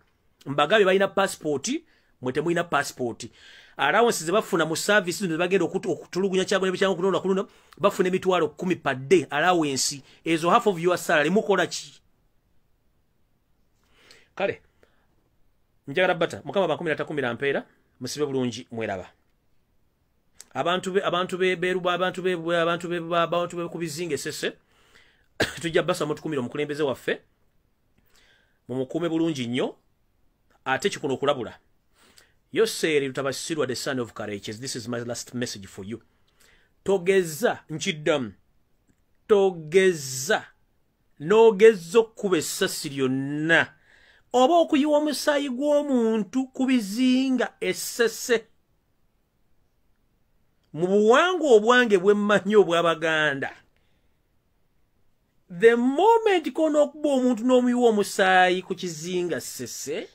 Mbagabe balina passipooti mwe temulina passipooti alawansi ze bafuna mu saavisi zino bagenda okutulugunya kyagone kyanga kulonda kulunda bafuna emitwalo kumi padde alawensi ezo half of your salary mukola ki? Kale njagala bata mukama bakumira takumira mpeera musibe bulungi mweraba. Abantu be abantu be beruba abantu be abantu be abantu be kubizinga sese [coughs] tujja basa mutukumira omukulembeze waffe mumukume bulungi nnyo ate kikuno okulabula. Yoseeri lutabasirwa the son of courageous this is my last message for you. Togeza nkiddamu togeza n'ogeza okkuba essasi lyonna oba okuyiwa omusaayi gw'omuntu ku bizinga essese. Mu buwangwa obwange bwe mmanyi obw'abaganda the moment kona okuba omuntu n'omuyiwa omusaayi ku kizinga ssese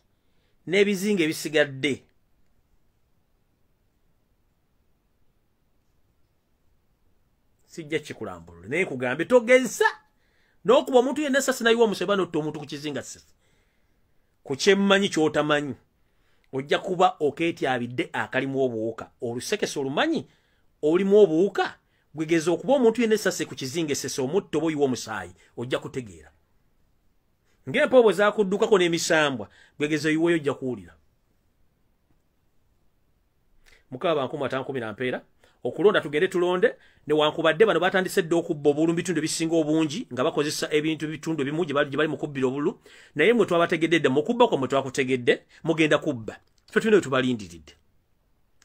n'ebizinga ebisigadde. Sijja kikulambulule naye kugambe togeza n'okuba omuntu yenna essasi nayiwa omusaayi banotta omuntu ku kizinga ssese ku kyemmanyi ky'otamanyi ojja kuba okeetyabidde akalimu obuwuka. Olusekese olumanyi olimu obuwuka? Gwegeza okuba omuntu yenna essase ku kizinga esese omutta oba oyiwa omusaayi ojja kutegeera. Ng'empewo bwe zakuddukako n'emisambwa gwegeza oyiweyo ojja kuwulira. Mukaba bankumi atankumira mpeera okulonda tugende tulonde newankubadde bano batandise dde okubba obulu mu bitundu ebisinga obungi nga bakozesa ebintu bitundu ebimu gye bali mu kubbira obulu naye mwe twabategedde dda mukubba kwa mwe twakutegedde mugenda kubba. Fe tulina wetubalindiridde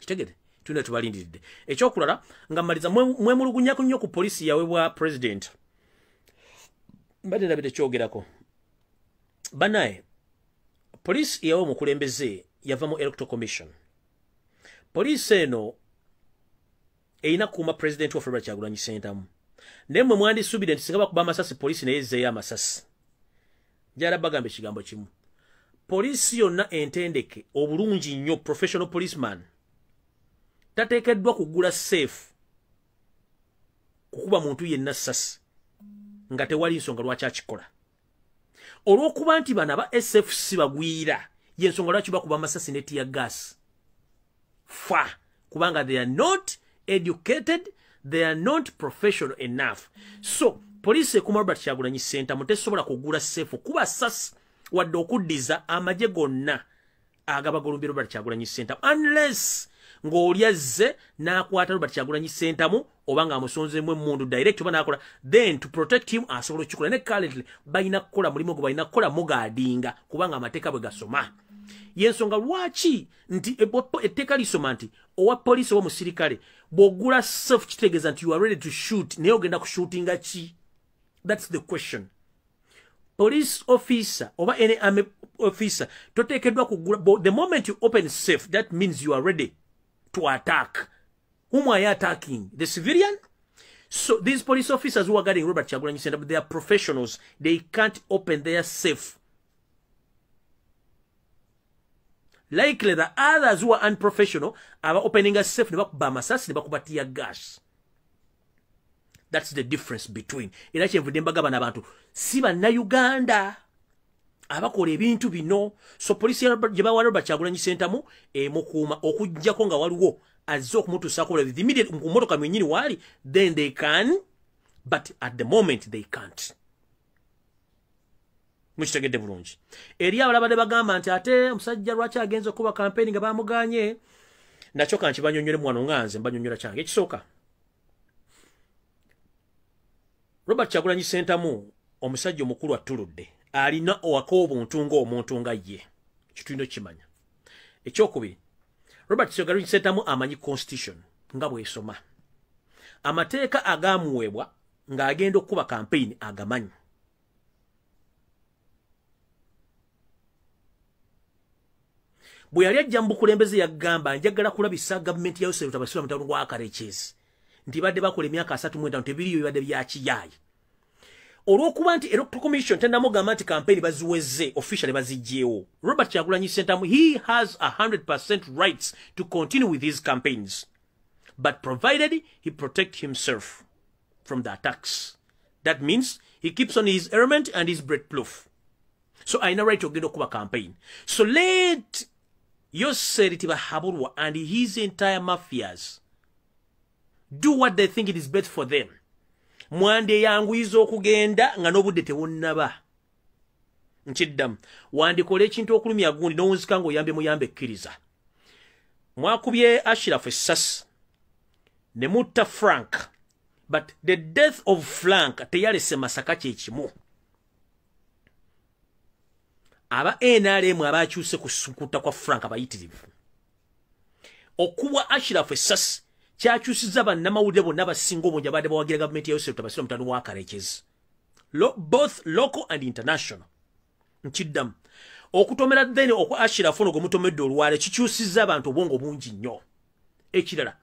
kitegede tulina wetubalindiridde ekyokulala nga mmaliza mwemulugunyaku nnyo ku poliisi yawebwa president. Mbadde ndabire kyogerako. Banaye poliisi yawe omukulembeze yava mu electoral commission. Poliisi eno erina kukuuma pulezidenti waffe lwa kyagulanyi sentamu naye mmwe mwandisuubire nti singa bakuba amasasi poliisi naye ezzeeyo amasasi. Njala bagamba ekigambo kimu. Poliisi yonna entendeke obulungi nnyo professional policeman tateekeddwa kugula safe kukuba muntu yenna sasi nga tewali nsonga lwaki akikola olw'okuba nti bano aba sfc bagwira yensonga lwaki bakuba amasasi ne tiya gas? Fa! Kubanga they are not educated they are not professional enough. So poliisi ekuma robert kyagulanyi sentamu tesobola kugula seefu kuba sasi wadde okuddiza amagye gonna agabagolumbye robert kyagulanyi sentamu unless ng'oli azze n'akwata robert kyagulanyi sentamu oba ng'amusonzemu emmundu direct oba n'akola then to protect him asobola okukikola. Ne currently balina kukola mulimu gwe balina kukola mugaadinga kubanga amateeka bwe gasoma yensonga lwaki nti etteeka lisoma nti owa poliisi oba omusirikale bw'ogula self kitegeeza nti you are ready to shoot naye ogenda kushootinga ki? That's the question. Police officer oba any army officer to toteekeddwa kugula the moment you open safe that means you are ready to attack. Whom are you attacking? The civilian? So these police officers who are guarding robert chagulanyi center they are professionals. They can't open their safe likely the others who are unprofessional aba opening a safe ne bakuba amasasi ne bakuba tear gas. That's the difference between era kyenvudde mbagaba n'abantu si bannayuganda abakola ebintu bino. So polisi gye bawa robert kyagulanyi sentamu emukuuma okugjako nga waliwo azze okumutuusako bulabi. Ku motoka mwenyini waali then they can but at the moment they can't mukitegedde bulungi. Eri abalabadde bagamba nti ate omusajja lwaki agenza okuba kampeeni nga bamuganye nakyo kanki banyonyole mwana nga nze mbanyonyola kyange. Ekisooka robert kyagulanyi sentamu omusajja omukulu attuludde alina owaka obuntu ng'omuntu nga ye. Kitulina okukimanya ekyokubiri robert kyagulanyi sentamu amanyi constitution nga bwesoma. Amateeka agamuweebwa ng'agenda okukuba kampeyini agamanyi bwe yali ajja mu bukulembeze yagamba njagala kulabisa gavumenti ya yosefu tabasira mutalo gwa akarekyezi nti badde bakola emyaka asatu mu etaano tebiriyo bibadde byakiyaayi olw'okuba nti electoral commission tennamugamba nti campaign baziweze officially bazigyewo robert kyagulanyi sentamu he has a 100 rights to continue with his campaigns. But provided he protect himself from the attacks. That means he keeps on his element and his bread proof. So ayina right ogenda okuba campaign. So let yoseri tibahabulwa and his entire mafias. Do what they think it is best for them. Mwandeyanguyiza okugenda nga n'obudde tewonnaba nkiddamu wandikola ekintu okulumya gundi n'owunzika ng'oyambye muyambe ekkiriza. Mwakubye ashirafu essasi ne mutta frank but the death of frank teyalese masaka kyekimu aba nrm abakyuse kusukuta kwa frank abayitirivu. Okubwa ashirafu essasi kyakyusiza bannamawulire bonna basinga obungi abadde bawagira gavumenti ya yosefu tabasira mutano wa karekezi. Both local and international. Nkiddamu. Okutomera then okwa ashirafu ono gwe mutomedde olwale kikyusiza abantu obwongo bungi nnyo. Ekirala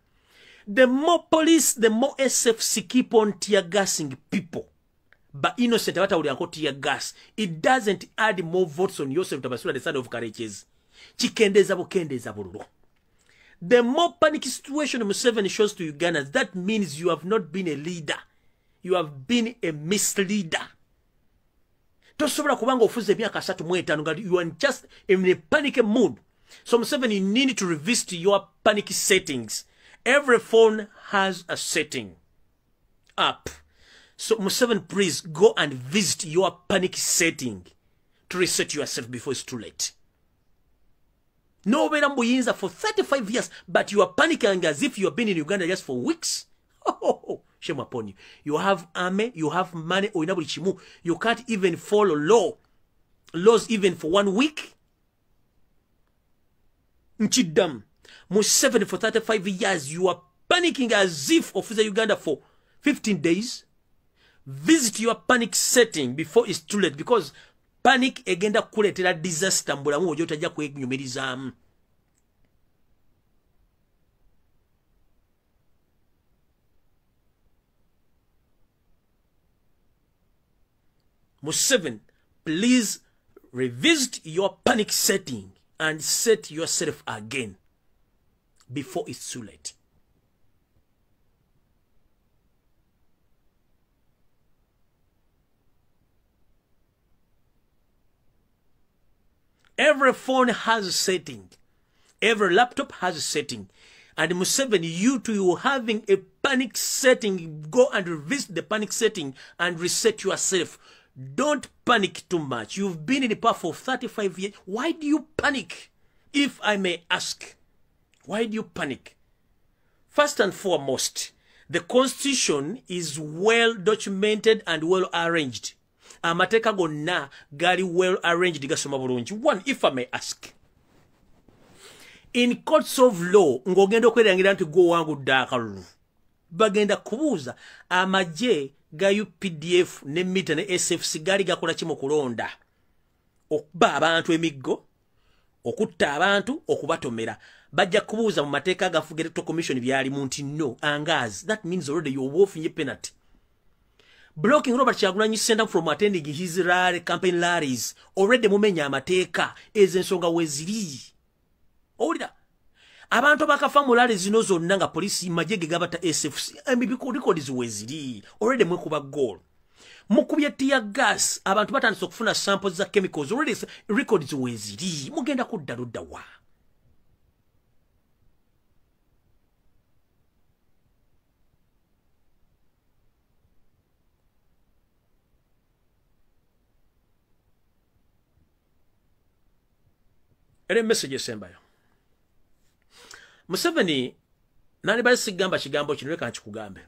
the more police the more sfc keep on tear gassing people ba innocent abatawulirako tear gas. It doesn't add more votes on yosefu tabasira the side of karekezi kikendeeza bukendeeza bululu The more panic situation Museveni shows to Ugandans, that means you have not been a leader. You have been a misleader. tosobola kubanga ofuza emyaka asatu mu etaano nga you are just in a panic mood. So Museveni you need to revisit your panic settings. Every phone has a setting. Up so Museveni please go and visit your panic setting to reset yourself before it's too late. Nobeera mbuyinza for 35 years but you are panicking as if you have been in uganda just for weeks. [laughs] Oh, shame upon you. You have army you have money oyina buli kimu you can't even follow law. Laws even for one week. Nkiddamu mu 7 for 35 years you are panicking as if ofuza uganda for 15 days visit your panic setting before it's too late because panic egenda kukuleetera disaster mu bulamu ojo tajja kwenyumirizaamu mu 7 please revisit your panic setting and set yourself again before it's too late every phone has a setting every laptop has a setting and Museveni, you too, you having a panic setting, go and revisit the panic setting and reset yourself. Don't panic too much. You've been in the power for 35 years. Why do you panic? If I may ask, why do you panic? First and foremost, the constitution is well documented and well arranged. Amateeka gonna gali well arranged gasoma bulungi. One if i may ask. In courts of law ng'ogenda okwerangira nti gweowangudde akalulu bagenda kubuuza amagye ga updf ne mita ne sfc gaali gakola ki mu kulonda? Okuba abantu emiggo okutta abantu okubatomera. Bajja kubuuza mu mateeka agafuga electoral commission byalimu nti no angas that means already yoba ofunye penalty blocking robert kyagulanyi senda from attending his rally campaign rallies. Already mumenya amateeka ezo ensonga weziri owulira? Abantu abakafa mu lale zino zonna nga polisi majje ge gabata sfc records weziri already mwekuba goal. Mukubye tia gas. Abantu batandise okufuna samples za chemicals. Already records weziri mugenda kudda ludda era emessage esembayo museveni nani bali sigamba kigambo kino leka nkikugambe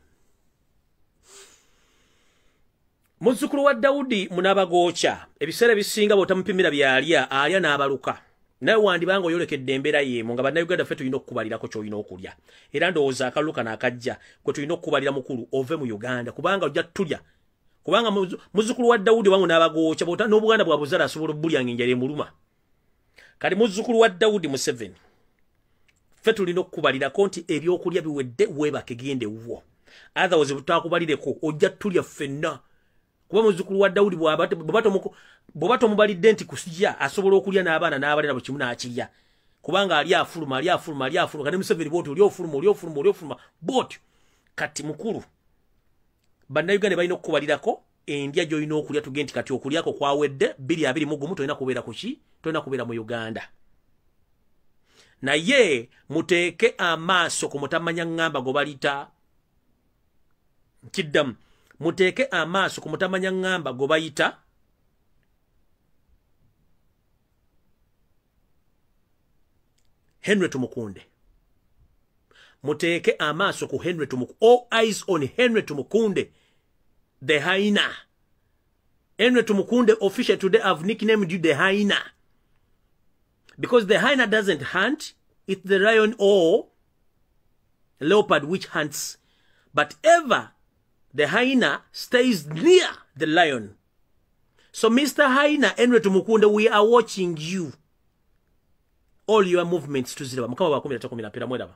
muzzukulu wa dawudi munabagookya ebiseera bisinga bwotamupimira byalya alya n'abaluka. Naye wandibanga oyolekedde embeera yeemu nga bannayuganda ffe tulina okukubalirako kyolina okulya. Era ndowooza akaluka n'akajja gwe tulina okukubalira mukulu ove mu uganda kubanga ojja tulya kubanga muzzukulu wa dawudi wamu n'abagookya n'obuganda bwa buzala asobola obulyanga enjala emuluma kati muzzukulu wa dawudi museveni ffe tulina okukubalirako nti ebyokulya biwedde weebake gende wo otherwise butakubalireko ojja tulya ffenna. Kuba muzzukulu wa dawudi bw'oba tomubalidde nti kusya asobola okulya n'abaana n'abalera bwe kimu n'akirya. Kubanga ali afuluma ali afuluma ali afuluma. Kati museveni bwoti oli ofuluma oli ofuluma oli ofuluma bwotyo kati mukulu bannayuganda balina okukubalirako endya gy'olina okulya tuge nti kati okulyako kwawedde bbiri abiri mu gumu tolina kubeera ku ki tolina kubeera mu uganda. Naye muteeke amaaso ku mutamanya ŋŋamba gwe balita. Kiddamu muteeke amaaso ku mutamanya ŋŋamba gwe bayita. Henry tumukunde. Muteeke amaaso ku henry tumukunde. All eyes on henry tumukunde the hyena. Henry tumukunde official today i've nicknamed you the hyena because the hyena doesn't hunt it's the lion or leopard which hunts. But ever the hyena stays near the lion. So mr hyena henry tumukunde we are watching you. All your movements tuziraba mukama bakumira takumira pera mweraba